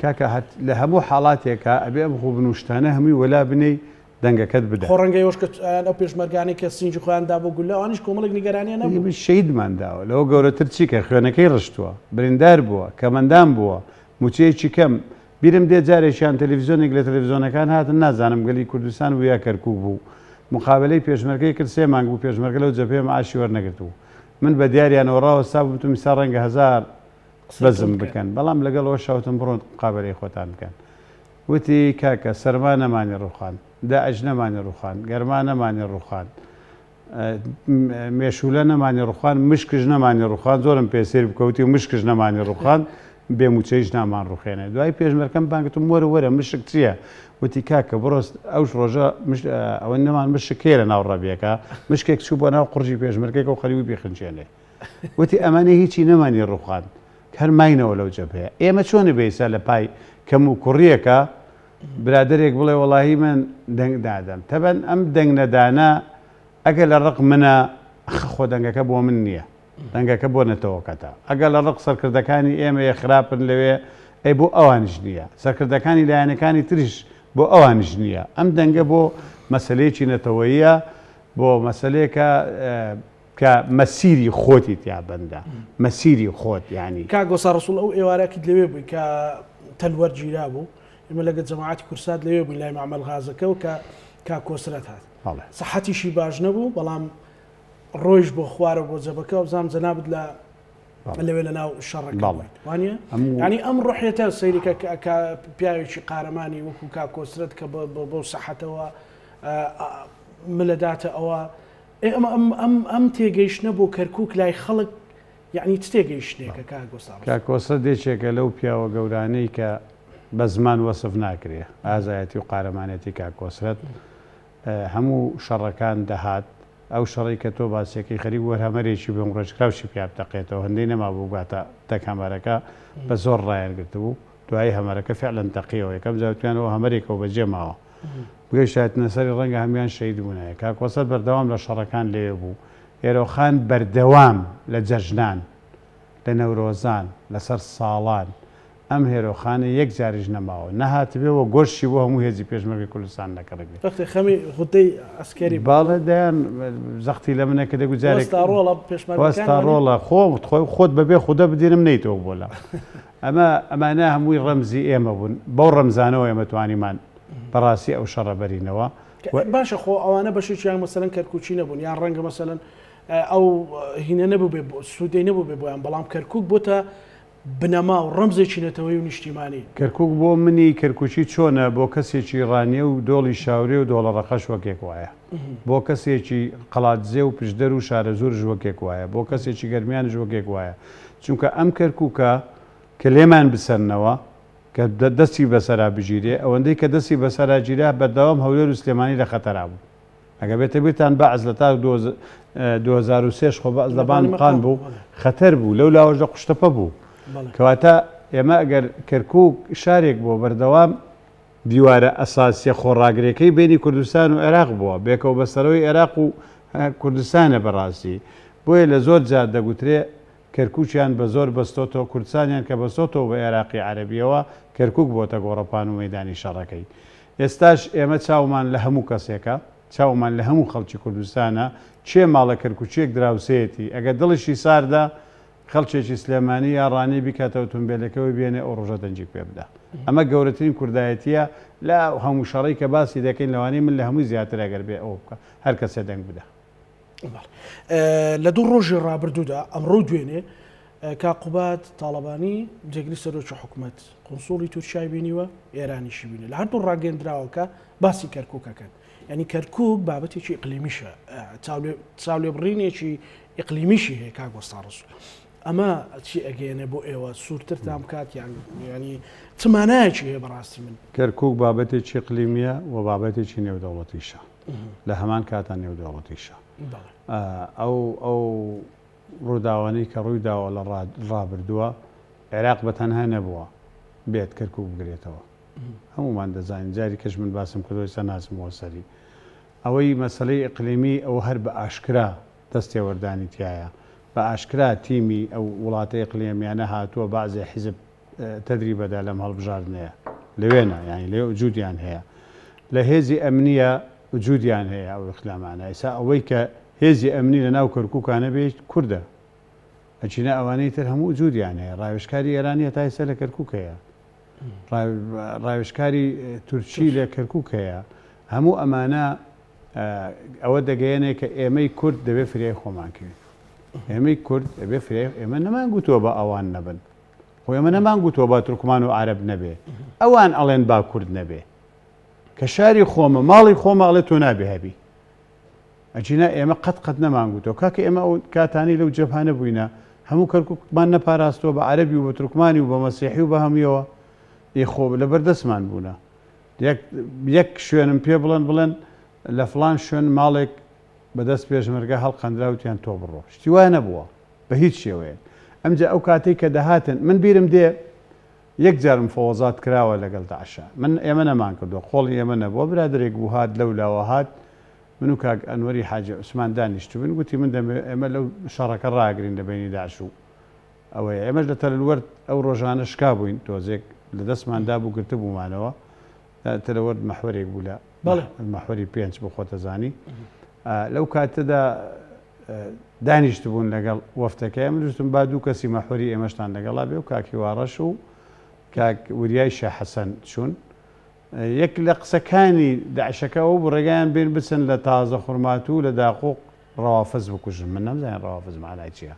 کاکە هەت لە هەموو حاڵاتێکە ئەبێ ئەم خوبن و شتانە هەمووی وەلا بنەی دەنگەکەت بدە ڕەنگە یۆشکە ئەو پێشمەرگانی کە سینجی خۆیاندا بۆ گولەوانیش کۆمەڵێک نیگەرانیە نەبوو شەیدمانداوە لەوە گەورەتر چی کە خوێنەکەی ڕشتووە بریندار بووە کەمەندان بووە موچەیەکی کەم بیرم دێ جارێکیان تەلەفزیۆنێک لە تەلەفزیۆنەکان هاتن نازانم گەلی کوردستان بوو یا کەرکوک بوو مقابەلەی پێشمەرگەی کرد سێ مانگ بوو پێشمەرگە لەو جەبهەیە مەعاشی وەرنەگرتبوو من بە دیاریانەوە ڕاوەستا بووم تم ئیستا ڕەنگە هەزار بەزم بکەن بەڵام لەگەڵ ئەوە شاوتم بڕۆن مقابەلەی خۆتان بکەن وتی کاکە سەرما نەمانی ڕوخاند داعش نەمانی ڕوخاند گەرما نەمانی ڕوخاند مێشوولە نەمانی ڕوخاند، مشکش نەمانی ڕوخاند، زۆرم پێ سەیر بوو کەوتی و مشکش نەمانی ڕوخاند، بێ مووچەیش نامان ڕوخێنێ. دوایی پێشمەرکەم بانگ کرد، وەرە وەرە مشک چییە؟ وتی، کاکە بڕۆ ئەو ڕۆژە ئەوە نەمان مشک هەیە لە ناو ڕەبیەکە، مشکێک چوو بۆ ناو قوڕژی پێشمەرگەکە و خەریک بوو بیخنچێنێ. وتی، ئەمانە هیچی نەمانی ڕوخاند، هەر ماینەوە لەو جەبهەیە. ئێمە چۆن ئێستا لە پای کەموکوڕییەکە برادەرێک بڵێ وەڵاهی من دەنگ نادەم تەبەن ئەم دەنگ نەدانە ئەگەر لە ڕق منە خۆ دەنگەکە بۆ من نیە دەنگەکە بۆ نەتەوەکەتە ئەگەر لە ڕق سەرکردەکانی ئێمە یە خراپن لەوێ ئەی بۆ ئەوانیش نیە سەرکردەکانی لایەنەکانی تریش بۆ ئەوانیش نیە ئەم دەنگە بۆ مەسەلەیەکی نەتەوەیە بۆ مەسەلەیەکە کە مەسیری خۆتی تیا بەندە مەسیری خۆت یانی. کاک وەستا ڕەسوڵ ئەو ئێوارە ئەکید لەوێ بووی کە تەل وەرگیرا بوو ئێمە لەگەل جەماعەتی کوردسات لەوێ بووین لای مەعمەل غازەکەو کە کاک کۆسرەت هات بەڵێ. سەحەتیشی باش نەبوو بەڵام ڕۆیشت بۆ خوارەوە بۆ جەبەکە وەبزانم جەنابت لە بەڵێ. لەوێ لە ناو شەڕەکە بەڵێ. بوویت وانیە؟ هەموو. یانی ئەم ڕۆحیەتە سەیری کە کە کە پیاوێکی قارەمانی وەکو کاک کۆسرەت کە بە بەو سەحەتەوە ملە داتە ئەوە ئێ ئەم ئەم ئەم ئەم تێگەیشتنە بۆ کەرکوک لای خەڵک یەعنی چ تێگەیشتنێکە کاک گۆسە ڕەسوڵ؟ کاک کۆسرەت یەکێکە لەو پیاوە گەورانەی کە بە زمان وەسف ناکرێ ئازایەتی و قارەمانێتی کاک کۆسرەت هەموو شەڕەکان دەهات ئەو شەڕەی کە تۆ باسیەکەی خەریک بوو هەر هەمەرێکی بێ ڕێژکراوشی پیا بتەقێتەوە هەندەی نەمابوو بگاتە تەک هەمەرەکە بە زۆر ڕایان گرتبوو دوایی هەمەرەکە فعلەن تەقیەوە یەکەم جار وتیان ئەوە هەمەرێکەو بەجێ ماوە گەیشتایتنە سەری ڕەنگە هەموان شەهید بونایە کاک وەسەت بەردەوام لە شەڕەکان لەوێ بوو ئێرۆخان بەردەوام لە جەژنان لە نەورۆزان لەسەر ساڵان ئەم هێرۆخانە یەک جاریش نەماوە نەهاتبێ وە گۆشتی بۆ هەموو هێزی پێشمەرگەی کوردستان نەکڕیبێ بەختی خەمی غوتەی عەسکەری بوو باڵێ دەیان زەختی لە منە کە دەگو جارێک وەستا ڕۆڵە پێشمەرگەکان وەستا ڕۆڵە خۆ خۆت بەبێ خودە بدینم نەیتۆ بۆ لام ئەمە ئەمانە هەمووی ڕەمزی ئێمە بوون بەو ڕەمزانەوە ئێمە توانیمان بەڕاستی ئەو شەڕە بەرینەوە و باشە خۆ ئەوانە بەشێکیان مەسەلەن کەرکوکی نەبوون یان ڕەنگە مەسەلەن ئەو هینە نەبوو بێ سوودەی نەبوو بێ بۆیان بەڵام کەرکک بۆتە بنەما و ڕەمزێکی نەتەوەی و نیشتیمانی کەرکک بۆ منی کەرککی چۆنە بۆ کەسێکی ڕانیە و دۆڵی شاورێ و دۆڵە ڕەقەش وەکێک وایە. بۆ کەسێکی قەڵادزێ و پشدەر و شارەزوورش وەکێک وایە، بۆ کەسێکی گەرمیانیش وەکێک وایە، چونکە ئەم کەرکووکە کە لێمان بسەننەوە کە دەستی بەسەرا بگیرێ، ئەوەندەی کە دەستی بەسەرا گیرا، بەردەوام هەولێر و سلێمانی لە خەتەرا بوو. ئەگەر بێتە بیرتان بەعس لە تاک دوو هەزار و سێ ش خۆ بەعس لە بان و قان بوو، خەتەر بوو، لەو لاوەش لە قوشتەپە بوو. کەواتە ئێمە ئەگەر کەرکووک شارێک بۆ بەردەوام، دیوارە ئەساسیە خۆڕاگرەکەی بەینی کوردستان و عێراق بووە، بێکەوە بەستەرەوەی عێراق و کوردستانە بەڕاستی، بۆیە لە زۆر جار دەگوترێ کەرکوکیان بە زۆر بەستۆتەوە، کوردستانیان کە بەستۆتەوە بە عێراقی عەرەبیەوە کەرکوک بۆتە گۆڕەپان و مەیدانی شەڕەکەی. ئێستاش ئێمە چاومان لە هەموو کەسێکە، چاومان لە هەموو خەڵکی کوردستانە، کێ ماڵە کەرکوکیەک دراوسێیەتی، ئەگەر دڵیشی ساردە خەڵکێکی سلێمانی یا ڕانیە بیکاتە ئۆتۆمبێلەکەوەی بێنێ ئەو ڕۆژە دەنگی پێ بدا ئەمە گەورەترین کوردایەتیە لە هەموو شەڕی کە باسی دەکەین لەوانەیە من لە هەمووی زیاتر ئەگەر بێ ئەوە بکە هەر کەسێ دەنگ بدا لە دوو ڕۆژی ڕابردوودا ئەمڕۆ دوێنێ کاقوبات تاڵەبانی جێگری سەرۆکی حکوومەت قنسوڵی تورکای بینیوە ئێرانیشی بینی لە هەردوو ڕاگەندراوەکە باسی کەرککەکەن ینی کەرکک بابەتێکی ئەقلیمیشە چاولێ بڕینێکی ئیقلیمیشی هەیە کاک وەستا ڕەسوڵ. ئەمە چی ئەگەیەنێ بۆ ئێوە سوورترتان بکات یان ینی چ مانایەکی هەیە بەڕاستی من؟ کەرکووک بابەتێکی ئیقلیمییە و بابەتێکی نێودەوڵەتیشە. لە هەمان کاتدا نێودەوڵەتیشە. بەڵێ. ئەو ئەو ڕووداوانەی کە ڕووی داوە لە ڕا ڕابردووە، عێراق بەتەنها نەبووە بێت کەرکووک بگرێتەوە. هەموومان دەزانین، جاریکەش من باسم کردووە ئێستا ناچمەوە سەری. ئەوەی مەسەلەی ئیقلیمی ئەوە هەر بە ئاشکرا دەست تێوەردانی تیایە بە ئاشکرا تیمی ئەو وڵاتە ئیقلیەمیانە هاتوە بەعزێ حیزب تەدریبەدا لەم هەڵبژاردنەیە لەوێنە یانی لەوێ وجودیان هەیە لە هێزی ئەمنیە وجودیان هەیە ئەو ئیقلامانە ئیسا ئەوەی کە هێزی ئەمنی لە ناو کەرکوکا نەبێت کوردە ئەچینە ئەوانەی تر هەموو وجودیان هەیە ڕاوێژکاری ئێرانی هەتا ئیستا لە کەرکوک هەیە ڕاوێژکاری تورکی لە کەرکوک هەیە، هەموو ئەمانە ئەوە دەگەیەنێ کە ئێمەی کورد دەبێ فریای خۆمان کەوین. ئێمەی کورد دەبێ فریای ئێمە نەمان گوتووە با ئەوان نەبن. خۆ ئێمە نەمان گوتووە با تورکمان و عارەب نەبێ. ئەوان ئەڵێن با کورد نەبێ. کە شاری خۆمە، ماڵی خۆمە ئەڵێ تۆ نابێ هەبی. ئەگینا ئێمە قەت قەت نەمان گوتوە کاکە ئێمە ئەو کاتانەی لەو جەبهە نەبووینە هەموو کەرکوکمان نەپاراستوە بە عەرەبی و بە تورکمانی و بە مەسیحی و بە هەموویەوە ئی خۆ لە بەردەستمان بوونە یەک یەک شوێنم پێ بڵێن بڵێن لە فڵان شوێن ماڵێک بە دەست پێشمەرگە هەڵقەندرا وتیان تۆ بڕۆ شتی وای نەبووە بە هیچ شێوەیەک ئەمجا ئەو کاتەی کە دەهاتن من بیرم دێ یەک جار مفەوەزات کراوە لەگەڵ دەعشا من ئێمە نەمان کردوە قۆڵی ئێمە نەبوە برادەرێک بوو هات لەو لاوە هات من و کاک ئەنوەری حاجی عوسمان دانیشتبوین گوتی من دەمەوێ ئێمە لەو شەڕەکە ڕاگرین لە بەینی داعش و ئەوەیە ئێمەش لە تەلەلوەرد ئەو ڕۆژانە شکابوین تۆزێک لە دەستمان دابوو گرتبومانەوە تەلەوەرد مەحوەرێک بوو لە بەڵێ مەحوەری پێنج بۆ خۆتەزانی لەو کاتەدا دانیشتبوون لەگەڵ وەفتەکەی من وتم با دوو کەسی مەحوەری ئێمەشتان لەگەڵا بێ و کاک هیوا ڕەش و کاک وریای شێخ حەسەن چوون یەک لە قسەکانی داعشەکە ئەو بوو ڕێگایان بێن بچن لە تازە خورماتوو لە داقوق ڕەوافز بکوژن من نەمزانین ڕەوافز مانای چییە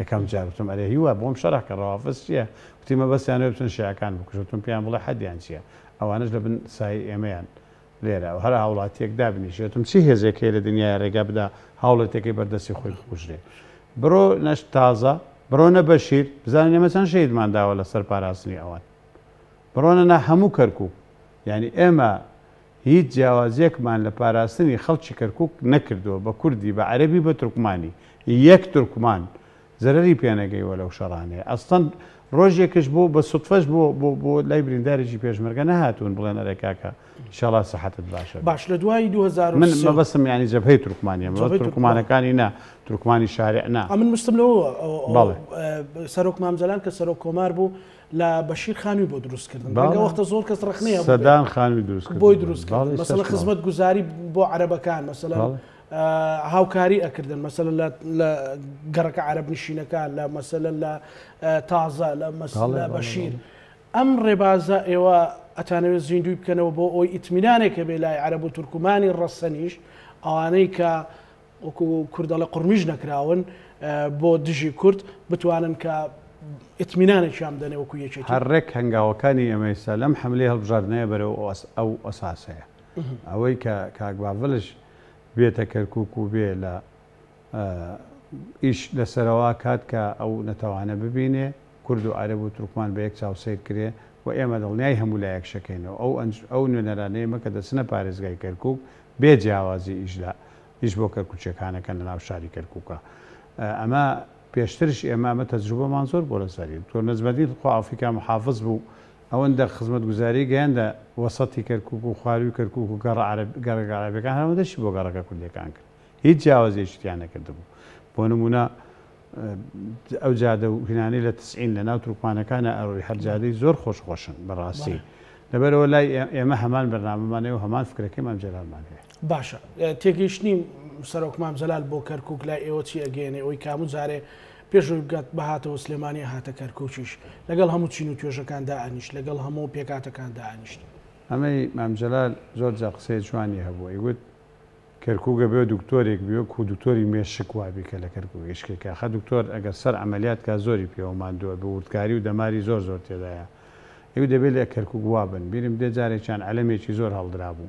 یەکەم جار وتم ئەرێ هیوا بۆم شەرح کە ڕەوافز چییە وتی مەبەستیانەوە بچن شیعەکان بکوژن وتم پێیان بڵێ حەدیان چییە ئەوانەش لە بن سای ئێمەیان لێرە و هەر هاوڵاتیەک دابنیشێ وتم چی هێزێک هەیە لە دنیایە ڕێگا بدا هاوڵێتیەکەی بەر دەستی خۆی بکوژرێ بڕۆ نەشت تازە بڕۆنە بەشیر بزانن ئێمە چەند شەهیدمان داوە لە سەر پاراستنی ئەوان بڕۆنە نا هەموو کەرکوک یانی ئێمە هیچ جیاوازیەکمان لە پاراستنی خەڵکی کەرکوک نەکردووە بە کوردی بە عەرەبی بە تورکمانی یەک تورکمان زەرەری پێ نەگەیوە لەو شەڕانەی ئەسڵەن ڕۆژێکش بۆ بە سوتفەش بۆ بۆ بۆ لای بریندارێکی پێشمەرگە نەهاتوون بڵێن ئەرێ کاکە ئیشاڵا سەحەتت باشە باش لە دوای 2023 من مەبەستم یانی جەبهەی تورکمانیە مەبەست جەبهەی تورکمان. تورکمانەکانی نا تورکمانی شارع نا ئەمن مستم لەوە بەڵێ. سەرۆک مام جەلال کە سەرۆک کۆمار بوو لە بەشیر خانووی بۆ دروست کردن بەڵێ. ڕەنگە وەختە زۆر کەس ڕەخنەیە سەدان خانووی دروست بۆی کردبووی. دروست بەڵێ، کردن مەسەڵەن ئیستاش خزمەت گوزاری بۆ عەرەبەکان مەسەڵەن بەڵێ. هاوکاری ئەکردن مەسەلەن لە لە گەڕەکە عەرەب نشینەکان لە مەسەلەن لە تازە لە مەسەلە بەشیر ئەم ڕێبازە ئێوە ئەتانەوێت زیندوی بکەنەوە بۆ ئەوی ئیتمینانێک کە بێ لای عەرەب و تورکمانی ڕەسەنیش ئەوانەی کە وەکو کوردەڵە قڕمیش نەکراون بۆ دژی کورد بتوانن کە ئتمینانێکیان دەنێ وەکو یەکی هەرڕێک هەنگاوەکانی ئەمەیسا لەم حملەی هەڵبژاردنەیە بەرەوە ئەو ئەساسەیە ئەوەی کە کاکباڤلش بێتە کەرکوک و بێ لە ئیش لەسەرەواکات کە ئەو نەتەوانە ببینێ کورد و عەرەب و تورکمان بە یەک چاو سەیر کرێ و ئێمە دڵنیای هەموو لایەک شەکەینەوە ئەو ئەنج ئەو نوێنەرانە ئێمە کە دەچنە پارێزگای کەرکوک بێ جیاوازی ئیش لە ئیش بۆ کەرکوکیەکان ئەکەن لە ناو شاری کەرکوکا ئەمە پێشترش ئێمە ئەمە تەجروبەمان زۆر بۆ لەسەری دکتۆر نەجمەدین خوا عەفوی کا محافز بوو ئەوەندە خزمەتگوزاری گەیاندە وەسەتی کەرکوک و خوارووی کەرکوک و گەڕەگەڕەکە عەرەبیەکان هەر ئەوەندەشی بۆ گەڕەکە کوردیەکان کرد هیچ جیاوازیەکی تیا نەکردبوو بۆ نمونە ئەو جادە و هینانەی لە تسعین لە ناو تورکمانەکانە ئەڕۆی هەر جادەی زۆر خۆش خۆشن بەڕاستی لەبەرەوە لای ئێمە هەمان بەرنامەمانەیە و هەمان فکرەکەی مام جەلالمان هەیە باشە تێگەیشتنی سەرۆک مام جەلال بۆ کەرکوک لای ئێوە چی ئەگەیەنێ ئەوەی کاموو جارێ پێش ئەوەی بگات بهاتەوە سلێمانی ئەهاتە کەرکوکیش لەگەڵ هەموو چین و توێژەکان دائەنیشت لەگەڵ هەموو پێکهاتەکان دائەنیشت. ئەمەی مام جەلال زۆر جا قسەی جوانی هەبوو ئەیوت کەرکوک ئەبێ دکتۆرێک بێ وەکو دکتۆری مێشک وابی کە لە کەرکوک ئیشکەی کە ئەخە دکتۆر ئەگەر سەر عەمەلیات کا زۆری پێوە ماندوو ئەبێ وردکاری و دەماری زۆر زۆر تێدایە ئەیوت ئەبێ لە کەرکوک وابن بیرم دێ جارێکیان عەلەمێکی زۆر هەڵدرابوو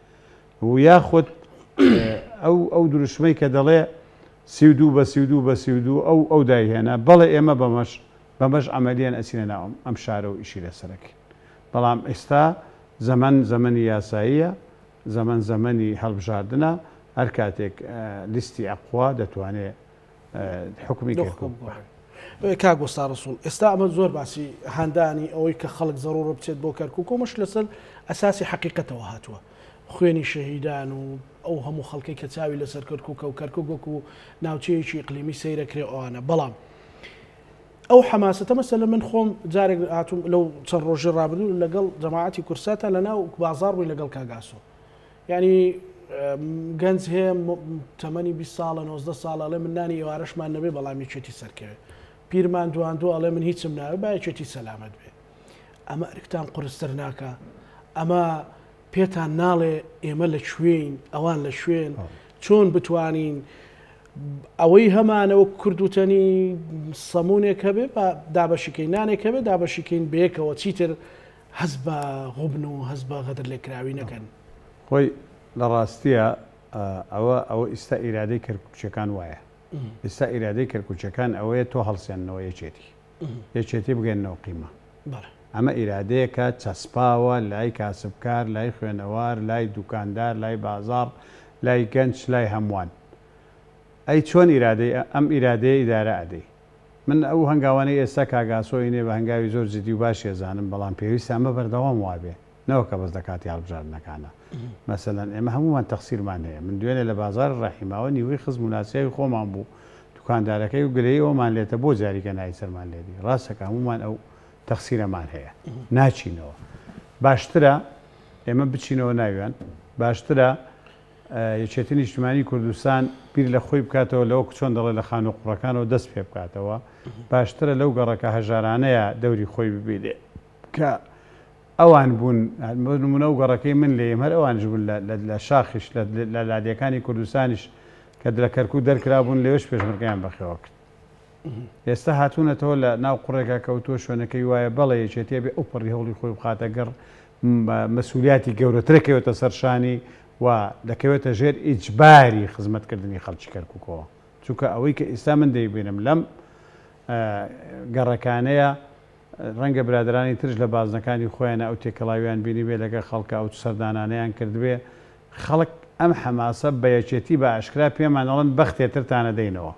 و یاخود ئەو ئەو دروشمەی کە دەڵێ سی و دوو بە سی و دوو بە سی و دوو ئەو ئەو دایهێنا بەڵێ ئێمە بەمەش بەمەش عەمەلیەن ئەچینە ناو ئەم شارە و ئیشی لەسەر ئەکەین بەڵام ئێستا زەمەن زەمەنی یاساییە زەمەن زەمەنی هەڵبژاردنە هەر کاتێک لیستی ئەقوا دەتوانێ حکومی کاک بۆستا ڕسوڵ ئێستا ئەمە زۆر باسی هاندانی ئەوەی کە خەڵک زەڕۆ بچێت بۆ کەرکک کۆمەش لەسەر ئەساسی حقیقەتەوە هاتووە خوێنی شەهیدان و ئەو هەموو خەڵکی کە چاوی لەسەر کەرکک و کەرکک وەکو ناوچەیەکی قلیمی سەیرەکرێ ئەوانە بەڵام ئەو حەماسەتە مەسە لە من خۆم جارێک هاتوم لەو چەند ڕۆژی ڕابردوو لەگەڵ جەماعەتی کورساتە لە ناو بازار بووی لەگەڵ کاگاسۆ یانی گەنج هەیە تەمەنی بیست ساڵە نۆزدە ساڵە ئەڵێ من نانی ئێوارەشمان نەبێ بەڵام یەکێتی سەرکەوێت پیرمان دواندوو ئەڵێ من هیچم ناوێ با یەکێتی سەلامەت بێ ئەمە ئەرکتان قورستر ناکە ئەمە پێتان ناڵێ ئێمە لە کوێین ئەوان لە شوێن چۆن بتوانین ئەوەی هەمانەوە کوردوتەنی سەمونێک هەبێ دابەشیکەین نانێک هەبێ دابەشیکەین بێکەوە چیتر هەست بە غوبن و هەست بە غەدر لێکراوی نەکەن. خۆی لە ڕاستیا ئەوە ئەوە ئیستا ئیرادەی کەرکوکچیەکان وایە ئیستا ئیرادەی کەرکوچەکان ئەوەیە تۆ هەڵسێنەوە یەکێتی یەکێتی بگەنەوە قیمە ئەمە ئیرادەیەکە چەسپاوە لای کاسبکار لای خوێنەوار لای دوکاندار لای بازاڕ لای گەنج لای هەمووان ئەی چۆن ئیرادەی ئەم ئیرادەیە ئیدارە ئەدەی من ئەو هەنگاوانەی ئێستا کاک ئاسۆ ئەینێ بە هەنگاوی زۆر جدی و باشی ئەزانم، بەڵام پێویستە ئەمە بەردەوام وابێ نەوەک کە بەس لە کاتی هەڵبژاردنەکانا. مەسەلەن ئێمە هەموومان تەقسیرمان هەیە، من دوێنێ لە بازاری ڕەحیماوە نیوەی خزم و ناسیاوی خۆمان بوو دوکاندارەکەی و گلەیی ئەومان لێتە بۆ جاریکە نایی سەرمان لێبی، ڕاستە کە هەموومان ئەو تەقسیرەمان هەیە ناچینەوە باشترە ئێمە بچینەوە ناویان باشترە. یەکێتی نیشتمانی کوردستان بیر لە خۆی بکاتەوە لە وەکو چۆن دەڵێ لە خانوو قوڕەکانەوە دەست پێ بکاتەوە باشترە لەو گەڕەکە هەژارانەیە دەوری خۆی ببینێ کە ئەوان بوون بۆ نمونە ئەو گەڕەکەی من لێیم هەر ئەوانش بوون لە شاخیش لە لادێکانی کوردستانیش کە لە کەرکوو دەرکرا بوون لەوێش پێشمەرگەیان بەخێوە کرد ئێستا هاتوونەتەوە لە ناو قوڕێکا کەوتووە شوێنەکەی وایە بەڵێ یەکێتیە بێ ئەو پەڕی هەوڵی خۆی بخاتە گەڕ مەسولیاتی گەورەترەکەوێتە سەر شانی و دەکەوێتە ژێر ئیجباری خزمەت کردنی خەڵکی کەرکوکەوە چونکە ئەوەی کە ئیستا من دەیبینم لەم گەڕەکانەیە ڕەنگە برادرانی ترش لە بازنەکانی خۆیانە ئەو تێکەڵاویان بینی بێ لەگە خەڵکە ئەو سەردانانیان کردبێ خەڵک ئەم حەماسە بە یەکێتی بە ئاشکرا پێمان ئەڵەن بەختێترتانە دەینەوە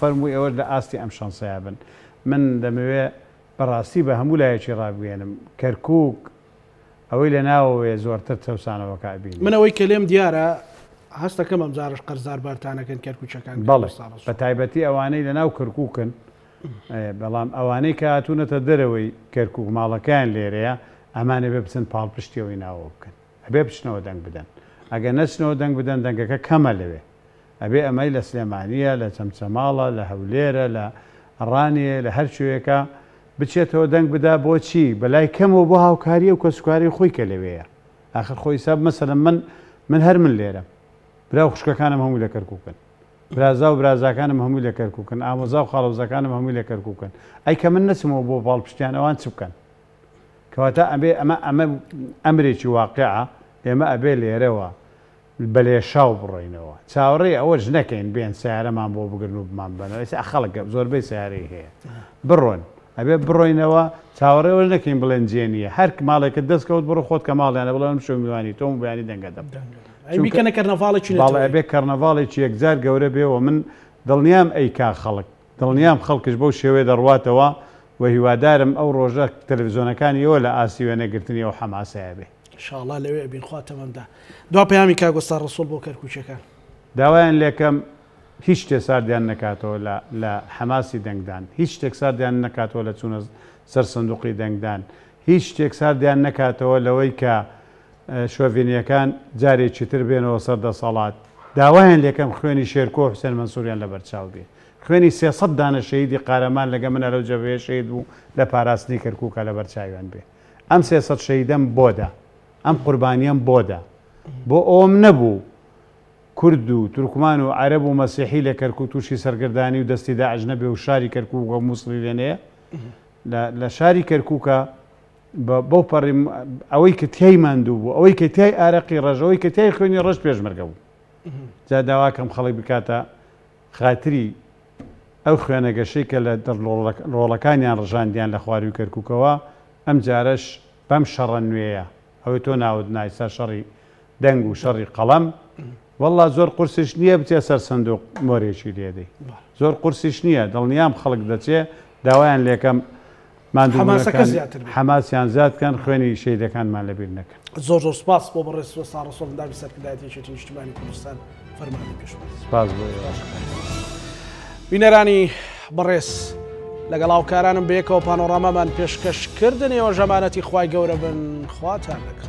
فەرمووی ئەوەش لە ئاستی ئەم شانسەیە بن من دەمەوێ بەڕاستی بە هەموو لایەکی ڕابگەیەنم کەرکوک ئەوەی لە ناوەوەیە زۆرتر چەوسانەوەکە ئەبینی. من ئەوەی کە لێم دیارە هەستەکەم ئەمجارەش قەرزدار بارتانەکەن کەرکوکیەکان کە ئەمساڵە زۆر. بەڵێ بە تایبەتی ئەوانەی لە ناو کەرکوکن بەڵام ئەوانەی کە هاتوونەتە دەرەوەی کەرکوک ماڵەکەیان لێرەیە ئەمانەبێ بچن پاڵپشتی ئەوەی ناوەوە بکەن. ئەبێ بچنەوە دەنگ بدەن ئەگەر نەچنەوە دەنگ بدەن دەنگەکە کەمە لەوێ ئەبێ ئەمەی لە سلێمانیە لە چەمچەماڵە لە هەولێرە لە ڕانیە لە هەر شوێکە بچێتەوە دەنگ بدا بۆچی بەلای کەمەوە بۆ هاوکاریە و کەسوکاری خۆی کە لەوەیە ئاخر خۆی ساب مەسەلم من من هەر من لێرە برا خوشکەکانم هەموو لە کەرککن برازا و برازاکانم هەموو لە کەرککن ئامۆزا و خاڵۆزەکانم هەموو لە کەرککن ئەی کە من نەچمەوە بۆ باڵپشتیان ئەوان چ بکەن کەواتە ئەبێ ئەمە ئەمە ئەمرێکی واقعە، ئێمە ئەبێ لێرەوە بە لێشاو بڕۆینەوە، چاوەڕێی ئەوەش نەکەین بێن سەیارەمان بۆ بگرن و بمانبەنەوە، ئێستا خەڵک زۆربەی سەیارەی هەیە بڕۆن، ئەبێ بڕۆینەوە، چاوەڕێ ئەوەش نەکەین بڵێن جێ نییە، هەر ماڵێکت دەست کەوت بڕۆ خۆت کە ماڵیانە بڵێ من ئەمشەو میوانی تۆم و بەیانی دەنگەدەم، چونکە باڵە ئەبێ کەرنەڤاڵێکی یەکجار گەورە بێ و من دڵنیام ئەی کاک خەڵک، دڵنیام خەڵکش بەو شێوەیە دەڕواتەوە و هیوادارم ئەو ڕۆژە تەلەفزیۆنەکان یەوە لە ئاستی وێنە گرتنی ئەو حەماسەیە بێ. انشاءاللە لەوێ ئەبین خوا تەمەن دا. دوا پەیامی کاک وەستا ڕەسوڵ بۆ کەرکوکیەکان. داوایان لێکەم هیچ شتێ ساردیان نەکاتەوە لە لە حەماسی دەنگدان هیچ شتێک ساردیان نەکاتەوە لە چونە سەر سندوقی دەنگدان هیچ شتێک ساردیان نەکاتەوە لەوەی کە شۆڤێنییەکان جارێکی تر بێنەوە سەر دەسەڵات، داوایان لێکەم خوێنی شێرکۆ و حوسێن مەنسوریان لەبەرچاو بێ، خوێنی سێ سەد دانە شەهیدی قارەمان لەگە منا لەو جەبهەیە شەهید بوو لە پاراستنی کەرکوکا لەبەرچاویان بێ. ئەم سێ سەد شەهیدەم بۆ دا. ئەم قوربانییەم بۆ دا. بۆ ئەوەم نەبوو کورد و تورکمان و عەرەب و مەسیحی لە کەرکوک تووشی سەرگەردانی و دەستی داعش نەبێ و شاری کەرکوک وەک موسڵی لێ نەیە. لە شاری کەرکوکا بەوپەڕی ئەوەی کە تای ماندوو بوو ئەوەی کە تای ئارەقی ڕەژەوەی کە تای خوێنی ڕەش پێشمەرگە بوو جا داواکەم خەڵک بکاتە خاتری ئەو خوێنەگەشەی کە لە ڕۆڵەکانیان ڕژاندیان لە خواروی کەرککەوە ئەم جارەش بەم شەڕە نوێیە ئەوەی تۆ ناوت نایسا شەڕی دەنگ و شەڕی قەڵەم والله زۆر قورسش نییە بچێ سەر سندوق مۆرێکی لێدەی زۆر قورسیش نییە دڵنیام خەڵک دەچێ داوایان لێکەم حەماسەکە زیاتر بێت. حەماسیان زیاد کەن خوێنی شەیدەکانمان لەبیر نەکەن. زۆر زۆر سپاس بۆ بەڕێز رێسا رەسوڵ ئەندامی سەرکردایەتی یەکێتی نیشتیمانی کوردستان فەرمانە پێش بەرێز. سپاس بۆ ئێوەش. بینەرانی بەڕێز لەگەڵ هاوکارانم بەیەکەوە پانۆڕامامان پێشکەش کرد نێوە ژەمانەتی خوای گەورە بن خواتان لەگەڵ.